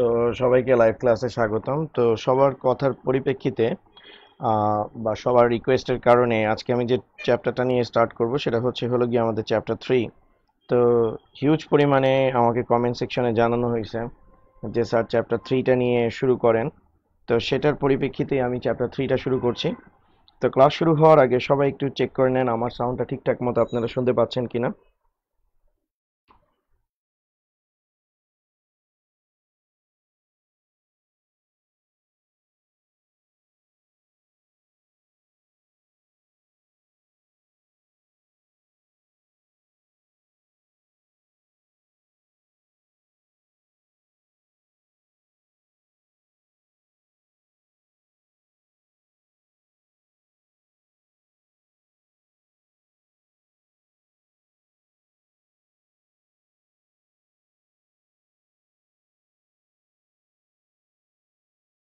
তো সবাইকে লাইভ ক্লাসে স্বাগতম। তো সবার কথার পরিপ্রেক্ষিতে বা সবার রিকোয়েস্টের কারণে আজকে আমি যে চ্যাপ্টারটা নিয়ে স্টার্ট করব সেটা হচ্ছে, হলো গিয়ে আমাদের চ্যাপ্টার থ্রি তো হিউজ পরিমাণে আমাকে কমেন্ট সেকশনে জানানো হয়েছে যে স্যার চ্যাপ্টার থ্রিটা নিয়ে শুরু করেন। তো সেটার পরিপ্রেক্ষিতে আমি চ্যাপ্টার থ্রিটা শুরু করছি। তো ক্লাস শুরু হওয়ার আগে সবাই একটু চেক করে নেন, আমার সাউন্ডটা ঠিকঠাক মতো আপনারা শুনতে পাচ্ছেন কিনা।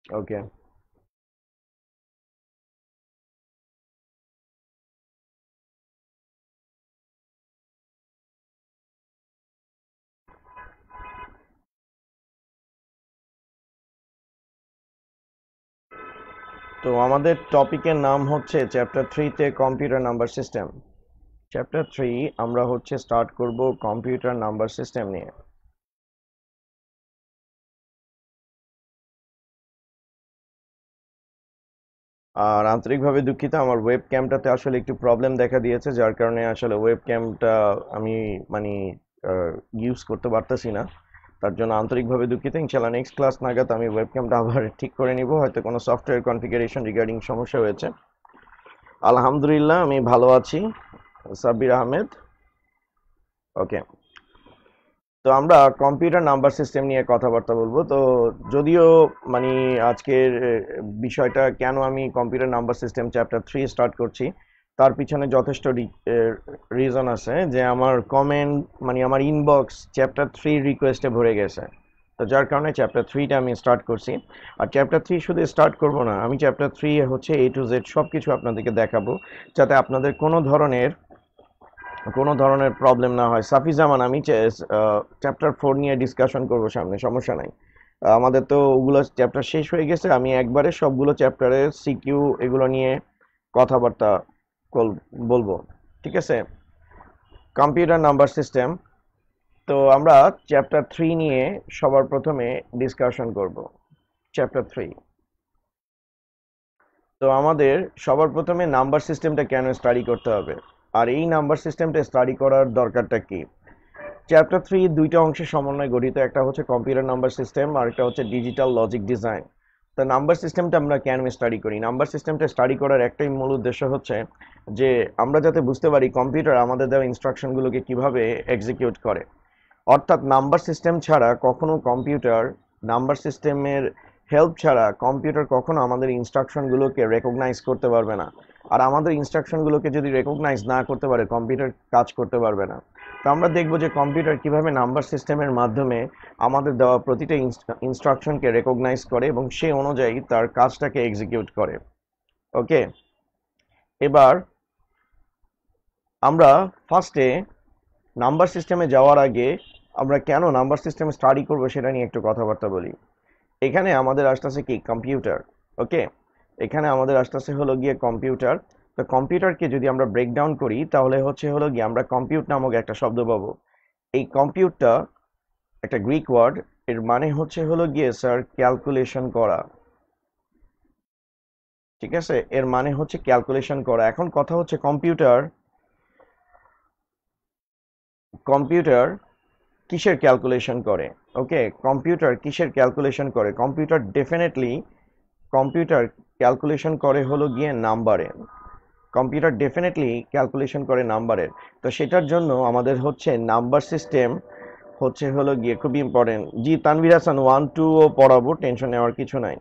ওকে তো আমাদের টপিকের নাম হচ্ছে চ্যাপ্টার থ্রিতে computer number system chapter three আমরা হচ্ছে স্টার্ট করব কম্পিউটার নাম্বার সিস্টেম নিয়ে। আর আন্তরিকভাবে দুঃখিত, আমার ওয়েব ক্যামটাতে আসলে একটু প্রবলেম দেখা দিয়েছে, যার কারণে আসলে ওয়েব ক্যামটা আমি মানে ইউজ করতে পারতেছি না। তার জন্য আন্তরিকভাবে দুঃখিত ইনশাল্লাহ নেক্সট ক্লাস নাগাদ আমি ওয়েব ক্যামটা আবার ঠিক করে নিব, হয়তো কোনো সফটওয়্যার কনফিগারেশন রিগার্ডিং সমস্যা হয়েছে। আলহামদুলিল্লাহ, আমি ভালো আছি, সাব্বির আহমেদ। ওকে তো আমরা কম্পিউটার নাম্বার সিস্টেম নিয়ে কথাবার্তা বলব। তো যদিও মানে আজকের বিষয়টা কেন আমি computer number system chapter three start করছি, তার পিছনে যথেষ্ট রিজন আছে যে আমার কমেন্ট মানে আমার ইনবক্স চ্যাপ্টার থ্রি রিকোয়েস্টে ভরে গেছে। তো যার কারণে চ্যাপ্টার থ্রিটা আমি স্টার্ট করছি। আর চ্যাপ্টার থ্রি শুধু স্টার্ট করব না, আমি চ্যাপ্টার থ্রি হচ্ছে এ টু জেড সব কিছু আপনাদেরকে দেখাবো, যাতে আপনাদের কোনো ধরনের কোনো ধরনের প্রবলেম না হয়। সাফি জামান আমি চ্যাপ্টার ফোর নিয়ে ডিসকাশন করব সামনে, সমস্যা নাই। আমাদের তো ওগুলো চ্যাপ্টার শেষ হয়ে গেছে, আমি একবারে সবগুলো চ্যাপ্টারের সিকিউ এগুলো নিয়ে কথাবার্তা বলব। ঠিক আছে? কম্পিউটার নাম্বার সিস্টেম তো আমরা চ্যাপ্টার থ্রি নিয়ে সবার প্রথমে ডিসকাশন করব। চ্যাপ্টার থ্রি তো আমাদের সবার প্রথমে নাম্বার সিস্টেমটা কেন স্টাডি করতে হবে? আর এই নাম্বার সিস্টেমটা স্টাডি করার দরকারটা কি? চ্যাপ্টার থ্রি দুইটা অংশের সমন্বয়ে গঠিত একটা হচ্ছে কম্পিউটার নাম্বার সিস্টেম আর একটা হচ্ছে ডিজিটাল লজিক ডিজাইন তো নাম্বার সিস্টেমটা আমরা কেন স্টাডি করি? নাম্বার সিস্টেমটা স্টাডি করার একটাই মূল উদ্দেশ্য হচ্ছে যে আমরা যাতে বুঝতে পারি কম্পিউটার আমাদের দেওয়া ইনস্ট্রাকশনগুলোকে কীভাবে এক্সিকিউট করে। অর্থাৎ নাম্বার সিস্টেম ছাড়া কখনো কম্পিউটার নাম্বার সিস্টেমের হেল্প ছাড়া কম্পিউটার কখনো আমাদের ইনস্ট্রাকশনগুলোকে রেকগনাইজ করতে পারবে না। আর আমাদের ইনস্ট্রাকশনগুলোকে যদি রেকগনাইজ না করতে পারে কম্পিউটার কাজ করতে পারবে না। তো আমরা দেখব যে কম্পিউটার কীভাবে নাম্বার সিস্টেমের মাধ্যমে আমাদের দেওয়া প্রতিটা ইনস্ট্রাকশনকে রেকগনাইজ করে এবং সেই অনুযায়ী তার কাজটাকে এক্সিকিউট করে। ওকে এবার আমরা ফার্স্টে নাম্বার সিস্টেমে যাওয়ার আগে আমরা কেন নাম্বার সিস্টেম স্টাডি করব সেটা নিয়ে একটু কথাবার্তা বলি। এখানে আমাদের আসতেছে কি? কম্পিউটার ওকে এখানে আমাদের আসতেছে হলো গিয়ে কম্পিউটার তো কম্পিউটারকে যদি আমরা ব্রেকডাউন করি, তাহলে হচ্ছে হলো গিয়ে আমরা কম্পিউট নামক একটা শব্দ পাবো। এই কম্পিউটটা একটা গ্রিক ওয়ার্ড এর মানে হচ্ছে হলো গিয়ে স্যার ক্যালকুলেশন করা। ঠিক আছে? এর মানে হচ্ছে ক্যালকুলেশন করা। এখন কথা হচ্ছে কম্পিউটার কম্পিউটার কিসের ক্যালকুলেশন করে? ওকে কম্পিউটার কিসের ক্যালকুলেশন করে? কম্পিউটার ডেফিনেটলি কম্পিউটার ক্যালকুলেশন করে হলো গিয়ে নাম্বারে। কম্পিউটার ডেফিনেটলি ক্যালকুলেশন করে নাম্বারের। তো সেটার জন্য আমাদের হচ্ছে নাম্বার সিস্টেম হচ্ছে হলো গিয়ে খুব ইম্পর্টেন্ট জি, তানভীর হাসান ওয়ান টুও পড়াবো টেনশন নেওয়ার কিছু নাই।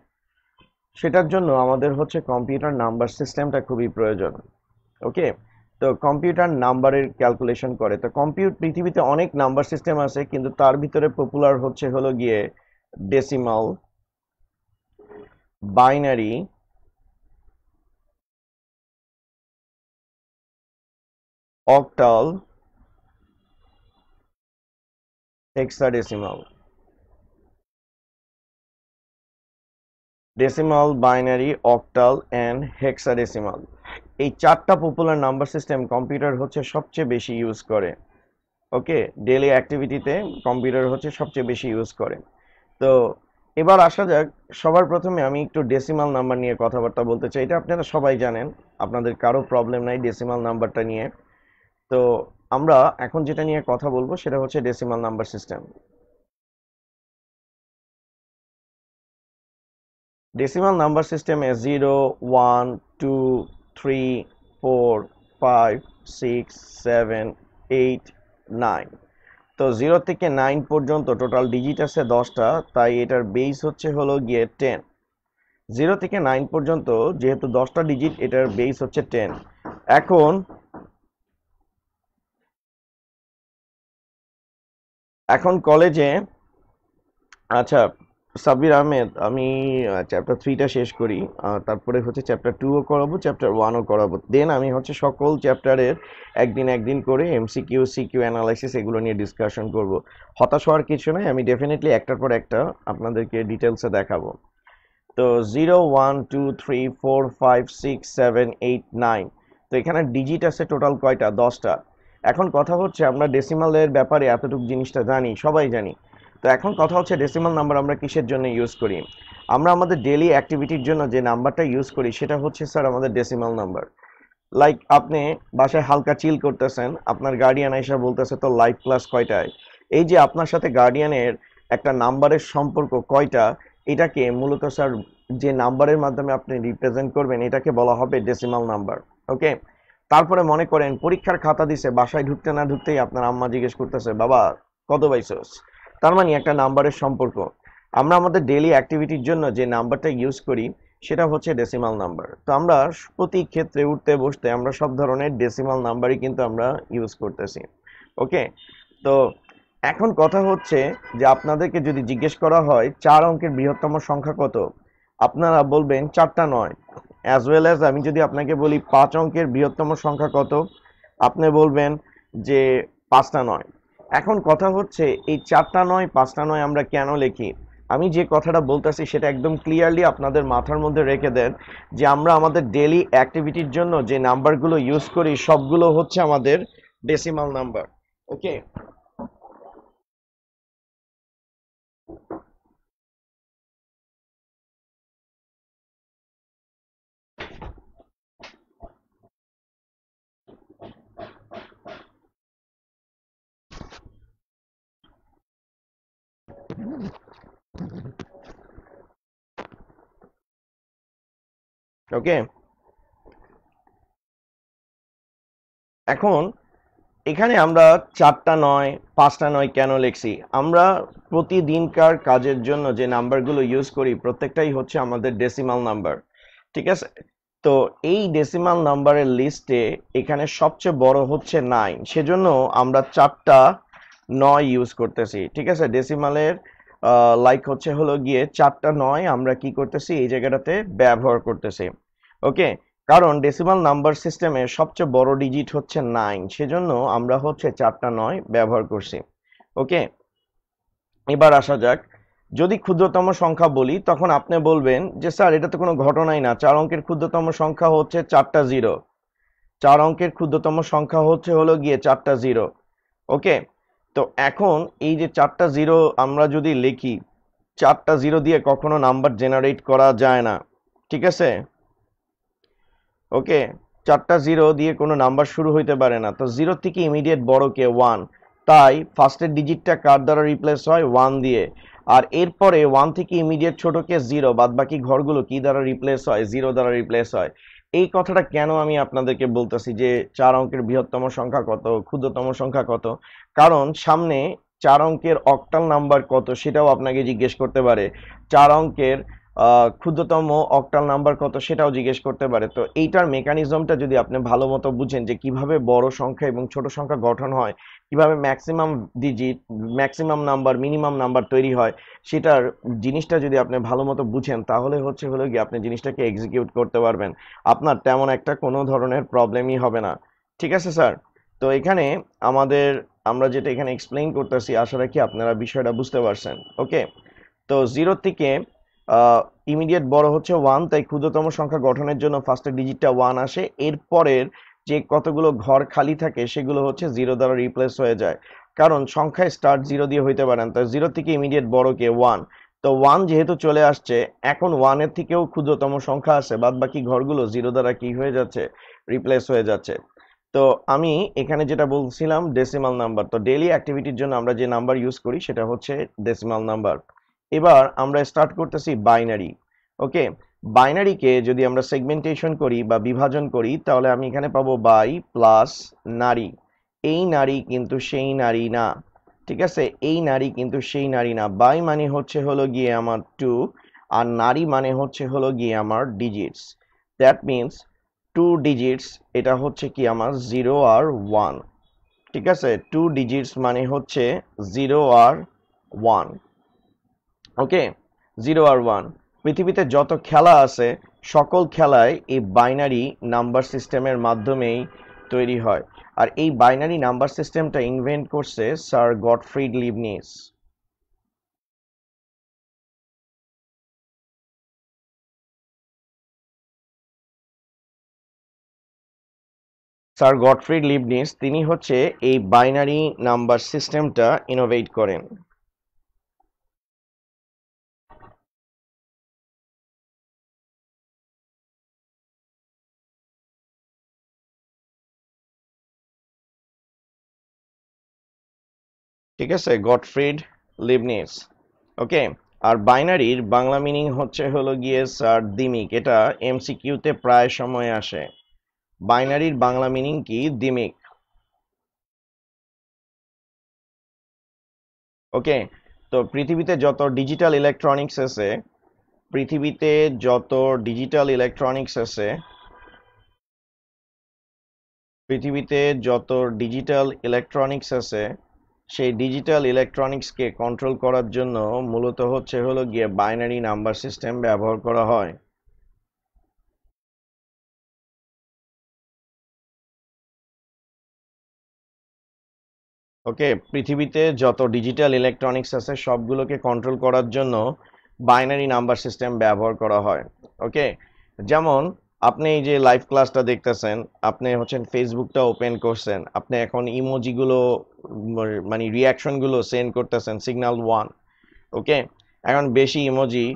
সেটার জন্য আমাদের হচ্ছে কম্পিউটার নাম্বার সিস্টেমটা খুবই প্রয়োজন। ওকে? তো কম্পিউটার নাম্বারের ক্যালকুলেশন করে। তো কম্পিউট, পৃথিবীতে অনেক নাম্বার সিস্টেম আছে, কিন্তু তার ভিতরে পপুলার হচ্ছে হলো গিয়ে decimal binary octal hexadecimal. Decimal, binary, octal and hexadecimal. এই চারটা পপুলার নাম্বার সিস্টেম কম্পিউটার হচ্ছে সবচেয়ে বেশি ইউজ করে। ওকে ডেলি অ্যাক্টিভিটিতে কম্পিউটার হচ্ছে সবচেয়ে বেশি ইউজ করে। তো এবার আসা যাক, সবার প্রথমে আমি একটু ডেসিমাল নাম্বার নিয়ে কথাবার্তা বলতে চাই। এটা আপনারা সবাই জানেন, আপনাদের কারও প্রবলেম নাই ডেসিমাল নাম্বারটা নিয়ে। তো আমরা এখন যেটা নিয়ে কথা বলব, সেটা হচ্ছে decimal number system decimal number সিস্টেমে zero one two three four five six seven eight nine তো জিরো থেকে নাইন পর্যন্ত টোটাল ডিজিট আছে দশটা, তাই এটার বেস হচ্ছে হলো গিয়ে টেন জিরো থেকে নাইন পর্যন্ত যেহেতু দশটা ডিজিট এটার বেস হচ্ছে টেন এখন এখন কলেজে আচ্ছা সাব্বির আহমেদ, আমি চ্যাপ্টার থ্রিটা শেষ করি। তারপরে হচ্ছে চ্যাপ্টার টুও করাবো চ্যাপ্টার ওয়ানও করাবো। দেন আমি হচ্ছে সকল চ্যাপ্টারের একদিন একদিন করে এমসিকিউ সিকিউ অ্যানালাইসিস এগুলো নিয়ে ডিসকাশন করব। হতাশ হওয়ার কিছু নয় আমি ডেফিনেটলি একটার পর একটা আপনাদেরকে ডিটেলসে দেখাবো। তো zero one two three four five six seven eight nine তো এখানে ডিজিট আছে টোটাল কয়টা? দশটা। এখন কথা হচ্ছে আমরা ডেসিমালের ব্যাপারে এতটুকু জিনিসটা জানি, সবাই জানি। তো এখন কথা হচ্ছে ডেসিমাল নাম্বার আমরা কিসের জন্য ইউজ করি? আমরা আমাদের ডেলি অ্যাক্টিভিটির জন্য যে নাম্বারটা ইউজ করি, সেটা হচ্ছে স্যার আমাদের ডেসিমাল নাম্বার লাইক আপনি বাসায় হালকা চিল করতেছেন, আপনার গার্ডিয়ান এসে বলতেছে তো লাইভ ক্লাস কয়টায়? এই যে আপনার সাথে গার্ডিয়ানের একটা নাম্বারের সম্পর্ক কয়টা, এটাকে মূলত স্যার যে নাম্বারের মাধ্যমে আপনি রিপ্রেজেন্ট করবেন, এটাকে বলা হবে ডেসিমাল নাম্বার ওকে তারপরে মনে করেন পরীক্ষার খাতা দিছে, বাসায় ঢুকতে না ঢুকতেই আপনার আম্মা জিজ্ঞেস করতেছে, বাবা, কত পাইছস? তার মানে একটা নাম্বারের সম্পর্ক। আমরা আমাদের ডেলি অ্যাক্টিভিটির জন্য যে নাম্বারটা ইউজ করি, সেটা হচ্ছে ডেসিমাল নাম্বার তো আমরা প্রতি ক্ষেত্রে উঠতে বসতে আমরা সব ধরনের ডেসিমাল নাম্বারই কিন্তু আমরা ইউজ করতেছি। ওকে তো এখন কথা হচ্ছে যে আপনাদেরকে যদি জিজ্ঞেস করা হয়, চার অঙ্কের বৃহত্তম সংখ্যা কত? আপনারা বলবেন চারটা নয়। অ্যাজ ওয়েল অ্যাজ আমি যদি আপনাকে বলি পাঁচ অঙ্কের বৃহত্তম সংখ্যা কত? আপনি বলবেন যে পাঁচটা নয়। এখন কথা হচ্ছে, এই চারটা নয়, পাঁচটা নয় আমরা কেন লিখি? আমি যে কথাটা বলতেছি সেটা একদম ক্লিয়ারলি আপনাদের মাথার মধ্যে রেখে দেন যে আমরা আমাদের ডেলি অ্যাক্টিভিটির জন্য যে নাম্বারগুলো ইউজ করি, সবগুলো হচ্ছে আমাদের ডেসিমাল নাম্বার ওকে ওকে। এখন এখানে আমরা চারটা নয়, পাঁচটা নয় কেন লিখছি? আমরা প্রতিদিনকার কাজের জন্য যে নাম্বারগুলো ইউজ করি, প্রত্যেকটাই হচ্ছে আমাদের ডেসিমাল নাম্বার ঠিক আছে? তো এই ডেসিমাল নাম্বারের লিস্টে এখানে সবচেয়ে বড় হচ্ছে নাইন সেজন্য আমরা চারটা নয় ইউজ করতেছি, ঠিক আছে? ডেসিমালের লাইক হচ্ছে হলো গিয়ে চারটা নয়, আমরা কি করতেছি? এই জায়গাটাতে ব্যবহার করতেছি। ওকে কারণ ডেসিমাল নাম্বার সিস্টেমে সবচেয়ে বড় ডিজিট হচ্ছে নাইন সেজন্য আমরা হচ্ছে চারটা নয় ব্যবহার করছি। ওকে এবার আসা যাক। যদি ক্ষুদ্রতম সংখ্যা বলি, তখন আপনি বলবেন যে, স্যার, এটা তো কোনো ঘটনাই না। চার অঙ্কের ক্ষুদ্রতম সংখ্যা হচ্ছে চারটা জিরো চার অঙ্কের ক্ষুদ্রতম সংখ্যা হচ্ছে হলো গিয়ে চারটা জিরো ওকে তো এখন এই যে চারটা জিরো আমরা যদি লিখি, চারটা জিরো দিয়ে কখনো নাম্বার জেনারেট করা যায় না, ঠিক আছে? ওকে চারটা জিরো দিয়ে কোনো নাম্বার শুরু হইতে পারে না। তো জিরো থেকে ইমিডিয়েট বড় কে? ওয়ান তাই ফার্স্টের ডিজিটটা কার দ্বারা রিপ্লেস হয়? ওয়ান দিয়ে। আর এরপরে ওয়ান থেকে ইমিডিয়েট ছোটকে জিরো বাদ বাকি ঘরগুলো কি দ্বারা রিপ্লেস হয়? জিরো দ্বারা রিপ্লেস হয়। এই কথাটা কেন আমি আপনাদেরকে বলতেছি যে চার অঙ্কের বৃহত্তম সংখ্যা কত, ক্ষুদ্রতম সংখ্যা কত? কারণ সামনে চার অঙ্কের অক্টাল নাম্বার কত সেটাও আপনাকে জিজ্ঞেস করতে পারে। চার অঙ্কের ক্ষুদ্রতম অক্টাল নাম্বার কত সেটাও জিজ্ঞেস করতে পারে। তো এইটার মেকানিজমটা যদি আপনি ভালো মতো বুঝেন যে কীভাবে বড় সংখ্যা এবং ছোট সংখ্যা গঠন হয় কীভাবে maximum digit maximum number minimum number তৈরি হয়, সেটার জিনিসটা যদি আপনি ভালো মতো বুঝেন, তাহলে হচ্ছে হলো গিয়ে আপনি জিনিসটাকে এক্সিকিউট করতে পারবেন। আপনার তেমন একটা কোনো ধরনের প্রবলেমই হবে না। ঠিক আছে স্যার তো এখানে আমাদের, আমরা যেটা এখানে এক্সপ্লেইন করতেছি, আশা রাখি আপনারা বিষয়টা বুঝতে পারছেন। ওকে তো জিরো থেকে ইমিডিয়েট বড় হচ্ছে ওয়ান তাই ক্ষুদ্রতম সংখ্যা গঠনের জন্য ফার্স্টের ডিজিটটা ওয়ান আসে। এরপরের যে কতগুলো ঘর খালি থাকে সেগুলো হচ্ছে জিরো দ্বারা রিপ্লেস হয়ে যায়। কারণ সংখ্যায় স্টার্ট জিরো দিয়ে হইতে পারেন তো জিরো থেকে ইমিডিয়েট বড় কে? ওয়ান তো ওয়ান যেহেতু চলে আসছে, এখন ওয়ানের থেকেও ক্ষুদ্রতম সংখ্যা আছে বাদ বাকি ঘরগুলো জিরো দ্বারা কি হয়ে যাচ্ছে? রিপ্লেস হয়ে যাচ্ছে। তো আমি এখানে যেটা বলছিলাম ডেসিমাল নাম্বার তো ডেইলি অ্যাক্টিভিটির জন্য আমরা যে নাম্বার ইউজ করি, সেটা হচ্ছে ডেসিমাল নাম্বার এবার আমরা স্টার্ট করতেছি বাইনারি ওকে বাইনারিকে যদি আমরা সেগমেন্টেশন করি বা বিভাজন করি, তাহলে আমি এখানে পাবো বাই প্লাস নারী। এই নারী কিন্তু সেই নারী না, ঠিক আছে? এই নারী কিন্তু সেই নারী না। বাই মানে হচ্ছে হলো গিয়ে আমার টু আর নারী মানে হচ্ছে হলো গিয়ে আমার digits that means two digits এটা হচ্ছে কি আমার জিরো আর ওয়ান ঠিক আছে? টু ডিজিটস মানে হচ্ছে জিরো আর ওয়ান ওকে জিরো আর ওয়ান পৃথিবীতে যত খেলা আছে, সকল খেলায় এই বাইনারি নাম্বার সিস্টেমের মাধ্যমেই তৈরি হয়। আর এই বাইনারি নাম্বার সিস্টেমটা ইনভেন্ট করছে sir Gottfried Leibniz sir Gottfried Leibniz তিনি হচ্ছে এই বাইনারি নাম্বার সিস্টেমটা ইনোভেট করেন। ঠিক আছে? গডফ্রিড লিবনিস ওকে আর বাইনারির বাংলা মিনিং হচ্ছে হলো গিয়ে স্যার দিমিক এটা এমসিকিউতে প্রায় সময় আসে। বাইনারির বাংলা মিনিং কি? দিমিক ওকে তো পৃথিবীতে যত ডিজিটাল ইলেকট্রনিক্স আছে, পৃথিবীতে যত ডিজিটাল ইলেকট্রনিক্স আছে, পৃথিবীতে যত ডিজিটাল ইলেকট্রনিক্স আছে সেই ডিজিটাল ইলেকট্রনিক্সকে কন্ট্রোল করার জন্য মূলত হচ্ছে হলো গিয়ে বাইনারি নাম্বার সিস্টেম ব্যবহার করা হয়। ওকে পৃথিবীতে যত ডিজিটাল ইলেকট্রনিক্স আছে সবগুলোকে কন্ট্রোল করার জন্য বাইনারি নাম্বার সিস্টেম ব্যবহার করা হয়। ওকে যেমন আপনি এই যে লাইভ ক্লাসটা দেখতেছেন, আপনি হচ্ছেন ফেসবুকটা ওপেন করছেন, আপনি এখন ইমোজিগুলো মানে রিয়াকশনগুলো সেন্ড করতেছেন সিগনাল ওয়ান ওকে এখন বেশি ইমোজি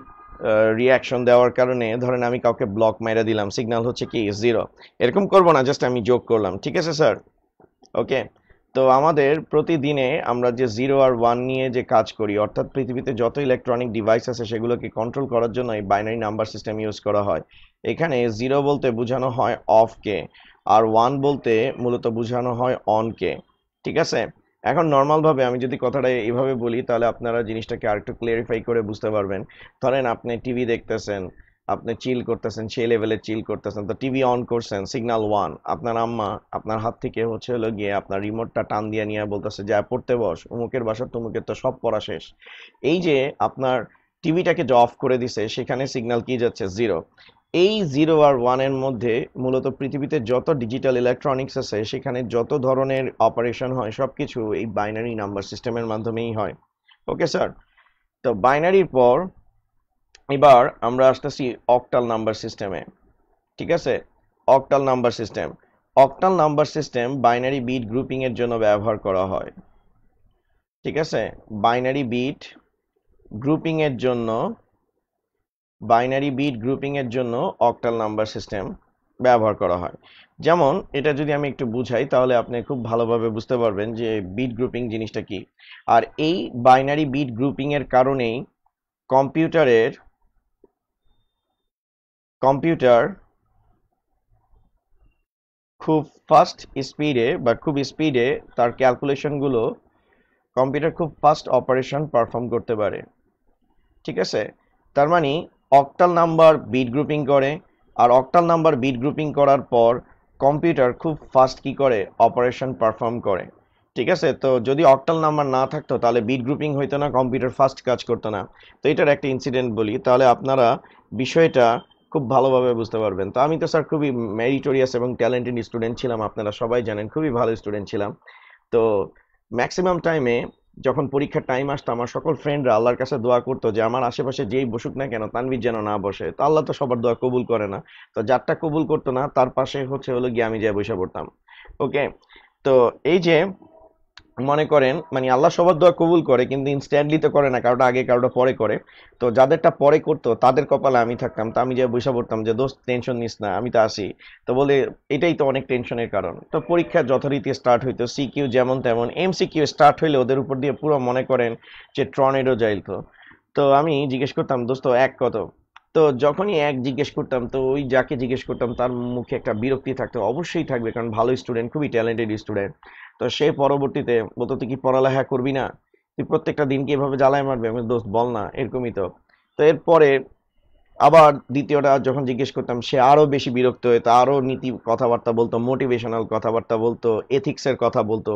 রিয়াকশন দেওয়ার কারণে ধরেন আমি কাউকে ব্লক মেরে দিলাম সিগনাল হচ্ছে কি জিরো এরকম করব না জাস্ট আমি যোগ করলাম, ঠিক আছে স্যার ওকে তো আমাদের প্রতিদিনে আমরা যে জিরো আর ওয়ান নিয়ে যে কাজ করি, অর্থাৎ পৃথিবীতে যত ইলেকট্রনিক ডিভাইস আছে সেগুলোকে কন্ট্রোল করার জন্য এই বাইনারি নাম্বার সিস্টেম ইউজ করা হয়। এখানে জিরো বলতে বোঝানো হয় অফকে আর ওয়ান বলতে মূলত বোঝানো হয় অনকে ঠিক আছে? এখন নর্মালভাবে আমি যদি কথাটা এইভাবে বলি, তাহলে আপনারা জিনিসটাকে আরেকটু ক্লিয়ারিফাই করে বুঝতে পারবেন। ধরেন আপনি টিভি দেখতেছেন আপনি চিল করতেছেন, সেই লেভেলে চিল করতেছেন। তো টিভি অন করছেন সিগনাল ওয়ান আপনার আম্মা, আপনার হাত থেকে হচ্ছে হলো গিয়ে আপনার রিমোটটা টান দিয়ে নিয়ে বলতেছে যা পড়তে বস। উমুকের বাসার তুমুকের তো সব পড়া শেষ। এই যে আপনার টিভিটাকে যে অফ করে দিছে, সেখানে সিগনাল কি যাচ্ছে? জিরো এই জিরো আর ওয়ানের মধ্যে মূলত পৃথিবীতে যত ডিজিটাল ইলেকট্রনিক্স আছে, সেখানে যত ধরনের অপারেশন হয় সব কিছু এই বাইনারি নাম্বার সিস্টেমের মাধ্যমেই হয়। ওকে স্যার তো বাইনারির পর এবার আমরা আসতেছি অক্টাল নাম্বার সিস্টেমে ঠিক আছে? Octal number system octal number system binary bit grouping এর জন্য ব্যবহার করা হয়, ঠিক আছে? বাইনারি বিট গ্রুপিং এর জন্য বাইনারি বিট গ্রুপিং এর জন্য অক্টাল নাম্বার সিস্টেম ব্যবহার করা হয়। যেমন, এটা যদি আমি একটু বুঝাই, তাহলে আপনি খুব ভালোভাবে বুঝতে পারবেন যে বিট গ্রুপিং জিনিসটা কি। আর এই বাইনারি বিট গ্রুপিং এর কারণেই কম্পিউটারের কম্পিউটার খুব ফাস্ট স্পিডে বা খুব স্পিডে তার ক্যালকুলেশনগুলো কম্পিউটার খুব ফাস্ট অপারেশন পারফর্ম করতে পারে। ঠিক আছে? তার মানে অক্টাল নাম্বার বিট গ্রুপিং করে আর অক্টাল নাম্বার বিট গ্রুপিং করার পর কম্পিউটার খুব ফাস্ট কি করে? অপারেশন পারফর্ম করে। ঠিক আছে? তো যদি অক্টাল নাম্বার না থাকতো তাহলে বিট গ্রুপিং হইতো না, কম্পিউটার ফাস্ট কাজ করতো না। তো এটার একটা ইনসিডেন্ট বলি। তাহলে আপনারা বিষয়টা খুব ভালোভাবে বুঝতে পারবেন। তো আমি তো স্যার খুবই মেরিটোরিয়াস এবং ট্যালেন্টেড স্টুডেন্ট ছিলাম, আপনারা সবাই জানেন, খুবই ভালো স্টুডেন্ট ছিলাম। তো ম্যাক্সিমাম টাইমে যখন পরীক্ষার টাইম আসতো, আমার সকল ফ্রেন্ডরা আল্লাহর কাছে দোয়া করতো যে, আমার আশেপাশে যেই বসুক না কেন, তানভীর যেন না বসে। তো আল্লাহ তো সবার দোয়া কবুল করে না। তো যারটা কবুল করতো না, তার পাশে হচ্ছে হলো গিয়ে আমি যাই বসে পড়তাম। ওকে তো এই যে মনে করেন মানে আল্লাহ সবার দোয়া কবুল করে, কিন্তু ইনস্ট্যান্টলি তো করে না, কারোটা আগে, কারোটা পরে করে। তো যাদেরটা পরে করতো, তাদের কপালে আমি থাকতাম, তো আমি যে বসে পড়তাম যে, দোস্ত টেনশন নিস না, আমি তো আসি। তো বলে, এটাই তো অনেক টেনশনের কারণ। তো পরীক্ষা যথারীতি স্টার্ট হইতো সিকিউ যেমন তেমন এম সিকিউ স্টার্ট হইলে ওদের উপর দিয়ে পুরো মনে করেন যে, ট্রনেডো যাইতো। তো আমি জিজ্ঞেস করতাম, দোস্ত, এক কত তো যখনই এক জিজ্ঞেস করতাম, তো ওই যাকে জিজ্ঞেস করতাম, তার মুখে একটা বিরক্তি থাকতো। অবশ্যই থাকবে, কারণ ভালো স্টুডেন্ট খুবই ট্যালেন্টেড স্টুডেন্ট তো সে পরবর্তীতে বলতো, তুই কি পড়ালেখা করবি না? তুই প্রত্যেকটা দিনকে এভাবে জ্বালায় মারবে? আমি দোস্ত, বল না, এরকমই তো। তো এরপরে আবার দ্বিতীয়টা যখন জিজ্ঞেস করতাম, সে আরও বেশি বিরক্ত হতো আরও নীতি কথাবার্তা বলতো মোটিভেশনাল কথাবার্তা বলতো এথিক্সের কথা বলতো।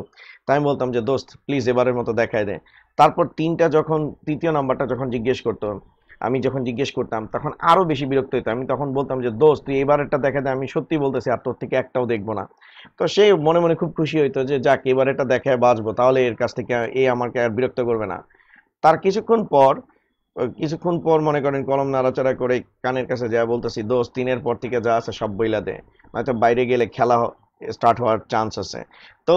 তাই আমি বলতাম যে, দোস্ত প্লিজ এবারের মতো দেখায় দে। তারপর তিনটা যখন, তৃতীয় নাম্বারটা যখন জিজ্ঞেস করতো আমি যখন জিজ্ঞেস করতাম, তখন আরও বেশি বিরক্ত হইতো। আমি তখন বলতাম যে, দোস্ত, তুই এবারেরটা দেখা দে, আমি সত্যি বলতেছি, আর তোর থেকে একটাও দেখব না। তো সে মনে মনে খুব খুশি হইতো যে, যাক এবার এটা দেখায় বাঁচবো, তাহলে এর কাছ থেকে এ আমাকে আর বিরক্ত করবে না। তার কিছুক্ষণ পর কিছুক্ষণ পর মনে করেন কলম নাড়াচাড়া করে কানের কাছে যা বলতেছি, দোস্ত, তিনের পর থেকে যা আছে সব বইলা দে, নয়তো বাইরে গেলে খেলা স্টার্ট হওয়ার চান্স আছে। তো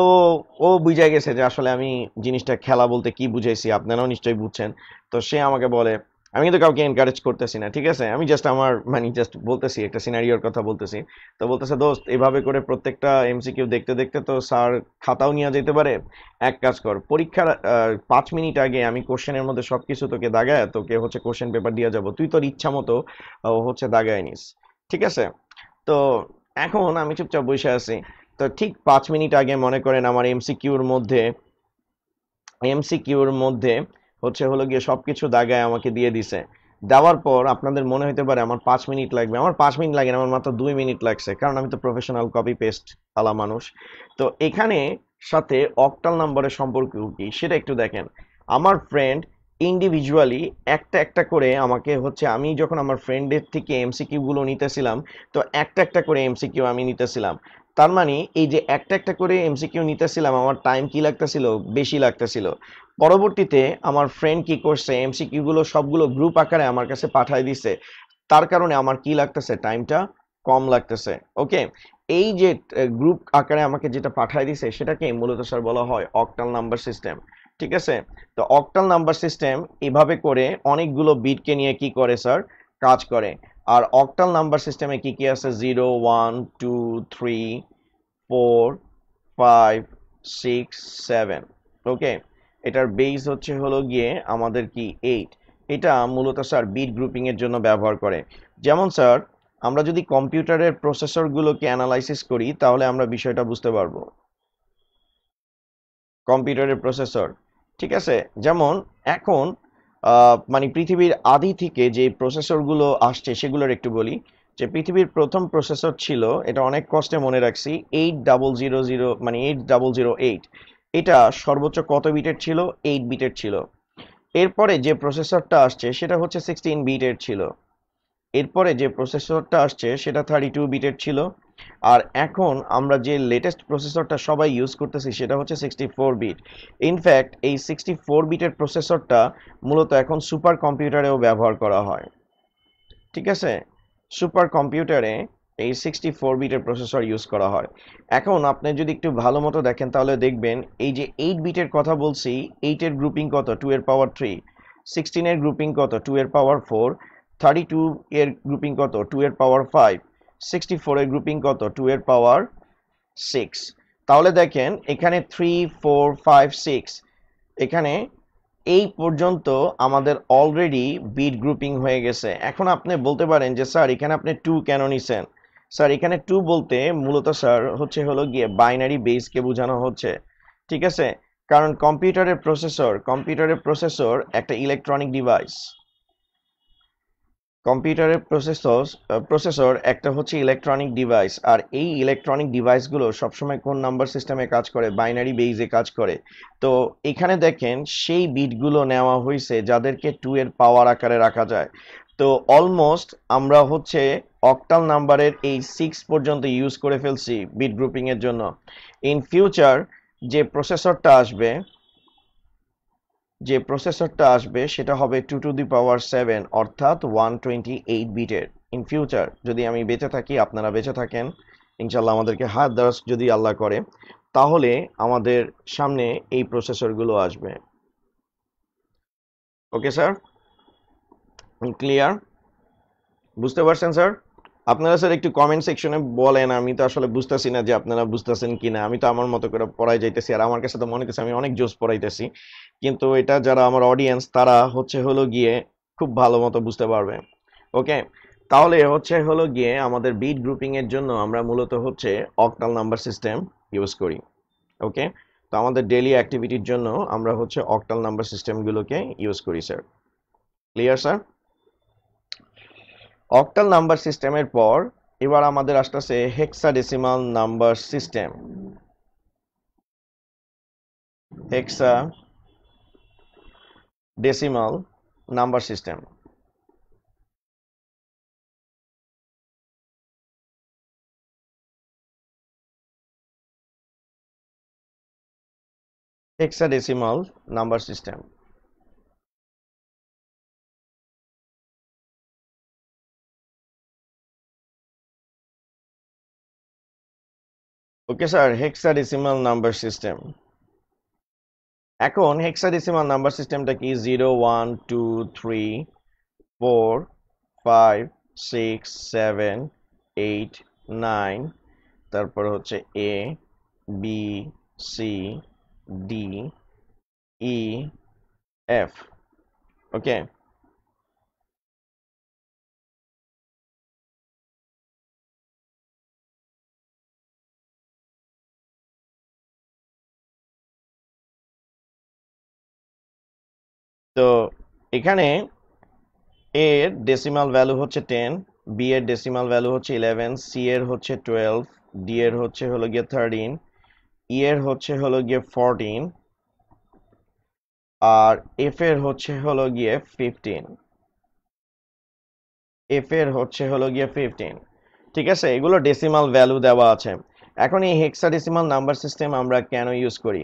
ও বুঝে গেছে যে, আসলে আমি জিনিসটা খেলা বলতে কি বুঝাইছি, আপনারাও নিশ্চয়ই বুঝছেন। তো সে আমাকে বলে আমি কিন্তু কাউকে এনকারেজ করতেছি না, ঠিক আছে? আমি জাস্ট আমার মানে জাস্ট বলতেছি, একটা সিনারিওর কথা বলতেছি। তো বলতেছে, দোস্ত, এভাবে করে প্রত্যেকটা এমসিকিউ দেখতে দেখতে তো স্যার খাতাও নিয়ে যেতে পারে। এক কাজ কর, পরীক্ষার পাঁচ মিনিট আগে আমি কোশ্চেনের মধ্যে সব কিছু তোকে দাগায়, তোকে হচ্ছে কোশ্চেন পেপার দিয়ে যাব। তুই তোর ইচ্ছা মতো হচ্ছে দাগায় নিস, ঠিক আছে? তো এখন আমি চুপচাপ বসে আছি। তো ঠিক পাঁচ মিনিট আগে মনে করেন আমার এমসিকিউর মধ্যে এমসিকিউর মধ্যে হচ্ছে হলো গিয়ে সবকিছু দাগায় আমাকে দিয়ে দিছে। দেওয়ার পর আপনাদের মনে হতে পারে আমার পাঁচ মিনিট লাগবে। আমার পাঁচ মিনিট লাগে না, আমার মাত্র দুই মিনিট লাগছে, কারণ আমি তো প্রফেশনাল কপি পেস্ট আলা মানুষ। তো এখানে সাথে অক্টাল নাম্বারের সম্পর্ক কি, সেটা একটু দেখেন। আমার ফ্রেন্ড ইন্ডিভিজুয়ালি একটা একটা করে আমাকে হচ্ছে, আমি যখন আমার ফ্রেন্ডের থেকে এমসিকিউগুলো নিতেছিলাম, তো একটা একটা করে এমসিকিউ আমি নিতেছিলাম। তার মানে এই যে একটা একটা করে এমসিকিউ নিতেছিলাম, আমার টাইম কি লাগতেছিল? বেশি লাগতেছিল। পরবর্তীতে আমার ফ্রেন্ড কি করছে এমসিকিউগুলো সবগুলো গ্রুপ আকারে আমার কাছে পাঠাই দিছে। তার কারণে আমার কি লাগতেছে? টাইমটা কম লাগতেছে। ওকে এই যে গ্রুপ আকারে আমাকে যেটা পাঠাই দিছে, সেটাকে মূলত স্যার বলা হয় অক্টাল নাম্বার সিস্টেম ঠিক আছে? তো অক্টাল নাম্বার সিস্টেম এভাবে করে অনেকগুলো বিটকে নিয়ে কি করে স্যার কাজ করে। আর অক্টাল নাম্বার সিস্টেমে কি কি আছে? Zero one two three four five six seven okay এটার বেস হচ্ছে হলো গিয়ে আমাদের কি? এইট এটা মূলত স্যার বিট গ্রুপিংয়ের জন্য ব্যবহার করে। যেমন স্যার, আমরা যদি কম্পিউটারের প্রসেসরগুলোকে অ্যানালাইসিস করি, তাহলে আমরা বিষয়টা বুঝতে পারব। কম্পিউটারের প্রসেসর ঠিক আছে? যেমন, এখন মানে পৃথিবীর আদি থেকে যে প্রসেসরগুলো আসছে, সেগুলোর একটু বলি। যে পৃথিবীর প্রথম প্রসেসর ছিল, এটা অনেক কষ্টে মনে রাখছি এইট ডাবল জিরো জিরো মানে এইট ডাবল জিরো এইট এটা সর্বোচ্চ কত বিটের ছিল? এইট বিটের ছিল। এরপরে যে প্রসেসরটা আসছে, সেটা হচ্ছে সিক্সটিন বিটের ছিল। এরপরে যে প্রসেসরটা আসছে, সেটা থার্টি টু বিটের ছিল। আর এখন আমরা যে লেটেস্ট প্রসেসরটা সবাই ইউজ করতেছি, সেটা হচ্ছে sixty four bit in fact এই সিক্সটি ফোর বিটের প্রসেসরটা মূলত এখন সুপার কম্পিউটারেও ব্যবহার করা হয়। ঠিক আছে? সুপার কম্পিউটারে এই সিক্সটি ফোর বিটের প্রসেসর ইউজ করা হয়। এখন আপনি যদি একটু ভালো মতো দেখেন, তাহলে দেখবেন এই যে এইট বিটের কথা বলছি এইটের গ্রুপিং কত? টু এর পাওয়ার থ্রি সিক্সটিনের গ্রুপিং কত? টু এর পাওয়ার ফোর থার্টি টু এর গ্রুপিং কত? টু এর পাওয়ার ফাইভ সিক্সটি ফোর এর গ্রুপিং কত? টু এর পাওয়ার সিক্স তাহলে দেখেন, এখানে থ্রি ফোর ফাইভ সিক্স এখানে এই পর্যন্ত আমাদের অলরেডি বিট গ্রুপিং হয়ে গেছে। এখন আপনি বলতে পারেন যে, স্যার, এখানে আপনি টু কেন নিছেন? স্যার, এখানে টু বলতে মূলত, স্যার, হচ্ছে হলো গিয়ে বাইনারি বেসকে বোঝানো হচ্ছে। ঠিক আছে? কারণ কম্পিউটারের প্রসেসর কম্পিউটারের প্রসেসর একটা ইলেকট্রনিক ডিভাইস কম্পিউটারের প্রসেসর প্রসেসর একটা হচ্ছে ইলেকট্রনিক ডিভাইস আর এই ইলেকট্রনিক ডিভাইসগুলো সবসময় কোন নাম্বার সিস্টেমে কাজ করে? বাইনারি বেইজে কাজ করে। তো এখানে দেখেন, সেই বিটগুলো নেওয়া হয়েছে যাদেরকে টু এর পাওয়ার আকারে রাখা যায়। তো অলমোস্ট আমরা হচ্ছে অক্টাল নাম্বারের এই সিক্স পর্যন্ত ইউজ করে ফেলছি বিট গ্রুপিংয়ের জন্য। ইন ফিউচার যে প্রসেসরটা আসবে যে প্রসেসরটা আসবে সেটা হবে two to the power seven অর্থাৎ ওয়ান টোয়েন্টি এইট বিটের ইন ফিউচার যদি আমি বেঁচে থাকি, আপনারা বেঁচে থাকেন ইনশাল্লাহ আমাদেরকে হাত দ্বারা যদি আল্লাহ করে, তাহলে আমাদের সামনে এই প্রসেসরগুলো আসবে। ওকে স্যার ক্লিয়ার বুঝতে পারছেন স্যার আপনারা স্যার একটু কমেন্ট সেকশনে বলেন, আমি তো আসলে বুঝতেছি না যে আপনারা বুঝতেছেন কিনা। আমি তো আমার মতো করে পড়াই যাইতেছি, আর আমার কাছে তো মনে হচ্ছে আমি অনেক জোস পড়াইতেছি। কিন্তু এটা যারা আমার অডিয়েন্স তারা হচ্ছে হলো গিয়ে খুব ভালো মতো বুঝতে পারবে। ওকে? তাহলে হচ্ছে হলো গিয়ে আমাদের বিট গ্রুপিং এর জন্য আমরা মূলত হচ্ছে অক্টাল নাম্বার সিস্টেম ইউজ করি। ওকে? তো আমাদের ডেলি অ্যাক্টিভিটির জন্য আমরা হচ্ছে অক্টাল নাম্বার সিস্টেমগুলোকে ইউজ করি sir clear sir octal number সিস্টেমের পর এবার আমাদের আসতেছে hexadecimal number system hexadecimal number system hexadecimal number system. Okay sir hexadecimal number system এখন হেক্সাডেসিমাল নাম্বার সিস্টেমটা কি? Zero one two three four five six seven eight nine তারপর হচ্ছে A B C D E F okay তো এখানে এর decimal value হচ্ছে ten B এর ডেসিমাল ভ্যালু হচ্ছে ইলেভেন সি এর হচ্ছে টুয়েলভ ডি এর হচ্ছে হলো গিয়ে থার্টিন ই এর হচ্ছে হলো গিয়ে ফোরটিন আর এফ এর হচ্ছে হলো গিয়ে ফিফটিন এফ এর হচ্ছে হলো গিয়ে ফিফটিন ঠিক আছে? এগুলো ডেসিমাল ভ্যালু দেওয়া আছে। এখন এই হেক্সাডেসিমাল নাম্বার সিস্টেম আমরা কেন ইউজ করি?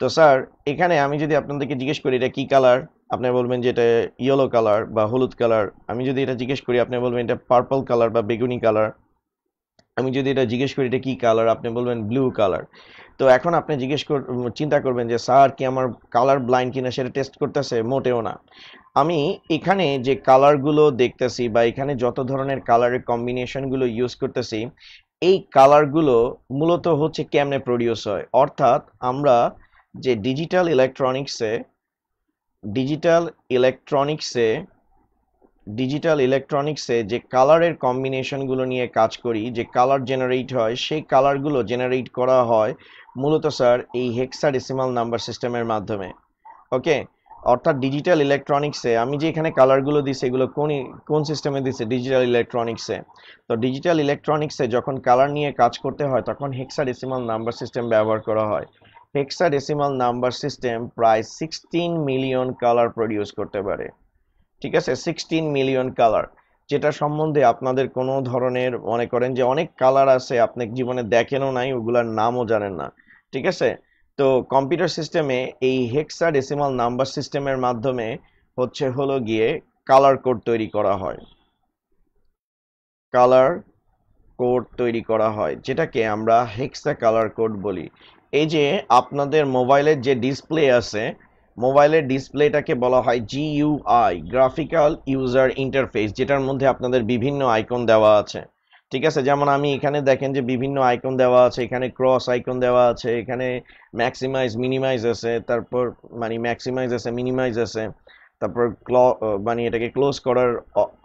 তো স্যার এখানে আমি যদি আপনাদেরকে জিজ্ঞেস করি, এটা কি কালার আপনি বলবেন যে এটা ইয়েলো কালার বা হলুদ কালার আমি যদি এটা জিজ্ঞেস করি, আপনি বলবেন এটা পার্পল কালার বা বেগুনি কালার আমি যদি এটা জিজ্ঞেস করি এটা কী কালার আপনি বলবেন ব্লু কালার তো এখন আপনি জিজ্ঞেস কর, চিন্তা করবেন যে, স্যার, কি আমার কালার ব্লাইন্ড কিনা সেটা টেস্ট করতেছে? মোটেও না। আমি এখানে যে কালারগুলো দেখতেছি বা এখানে যত ধরনের কালারের কম্বিনেশনগুলো ইউজ করতেছি, এই কালারগুলো মূলত হচ্ছে কেমনে প্রডিউস হয়? অর্থাৎ আমরা যে ডিজিটাল ইলেকট্রনিক্সে ডিজিটাল ইলেকট্রনিক্সে ডিজিটাল ইলেকট্রনিক্সে যে কালারের কম্বিনেশনগুলো নিয়ে কাজ করি, যে কালার জেনারেট হয়, সেই কালারগুলো জেনারেট করা হয় মূলত স্যার এই হেক্সাডেসিমাল নাম্বার সিস্টেমের মাধ্যমে। ওকে অর্থাৎ ডিজিটাল ইলেকট্রনিক্সে আমি যে এখানে কালারগুলো দিছি এগুলো কোন কোন সিস্টেমে দিছে? ডিজিটাল ইলেকট্রনিক্সে তো ডিজিটাল ইলেকট্রনিক্সে যখন কালার নিয়ে কাজ করতে হয়, তখন হেক্সাডেসিমাল নাম্বার সিস্টেম ব্যবহার করা হয়। হেক্সাডেসিমাল নাম্বার সিস্টেম প্রায় সিক্সটিন মিলিয়ন কালার প্রডিউস করতে পারে। ঠিক আছে? সিক্সটিন মিলিয়ন কালার যেটা সম্বন্ধে আপনাদের কোনো ধরনের মনে করেন যে অনেক কালার আছে, আপনি জীবনে দেখেনও নাই, ওগুলার নামও জানেন না। ঠিক আছে? তো কম্পিউটার সিস্টেমে এই হেক্সা ডেসিমাল নাম্বার সিস্টেমের মাধ্যমে হচ্ছে হলো গিয়ে কালার কোড তৈরি করা হয়। কালার কোড তৈরি করা হয়, যেটাকে আমরা হেক্সা কালার কোড বলি। এই যে আপনাদের মোবাইলের যে ডিসপ্লে আছে, মোবাইলের ডিসপ্লেটাকে বলা হয় জিইউআই গ্রাফিক্যাল ইউজার ইন্টারফেস যেটার মধ্যে আপনাদের বিভিন্ন আইকন দেওয়া আছে। ঠিক আছে? যেমন আমি এখানে দেখেন যে বিভিন্ন আইকন দেওয়া আছে, এখানে ক্রস আইকন দেওয়া আছে, এখানে ম্যাক্সিমাইজ মিনিমাইজ আছে, তারপর মানে ম্যাক্সিমাইজ আছে মিনিমাইজ আছে, তারপর ক্ল মানে এটাকে ক্লোজ করার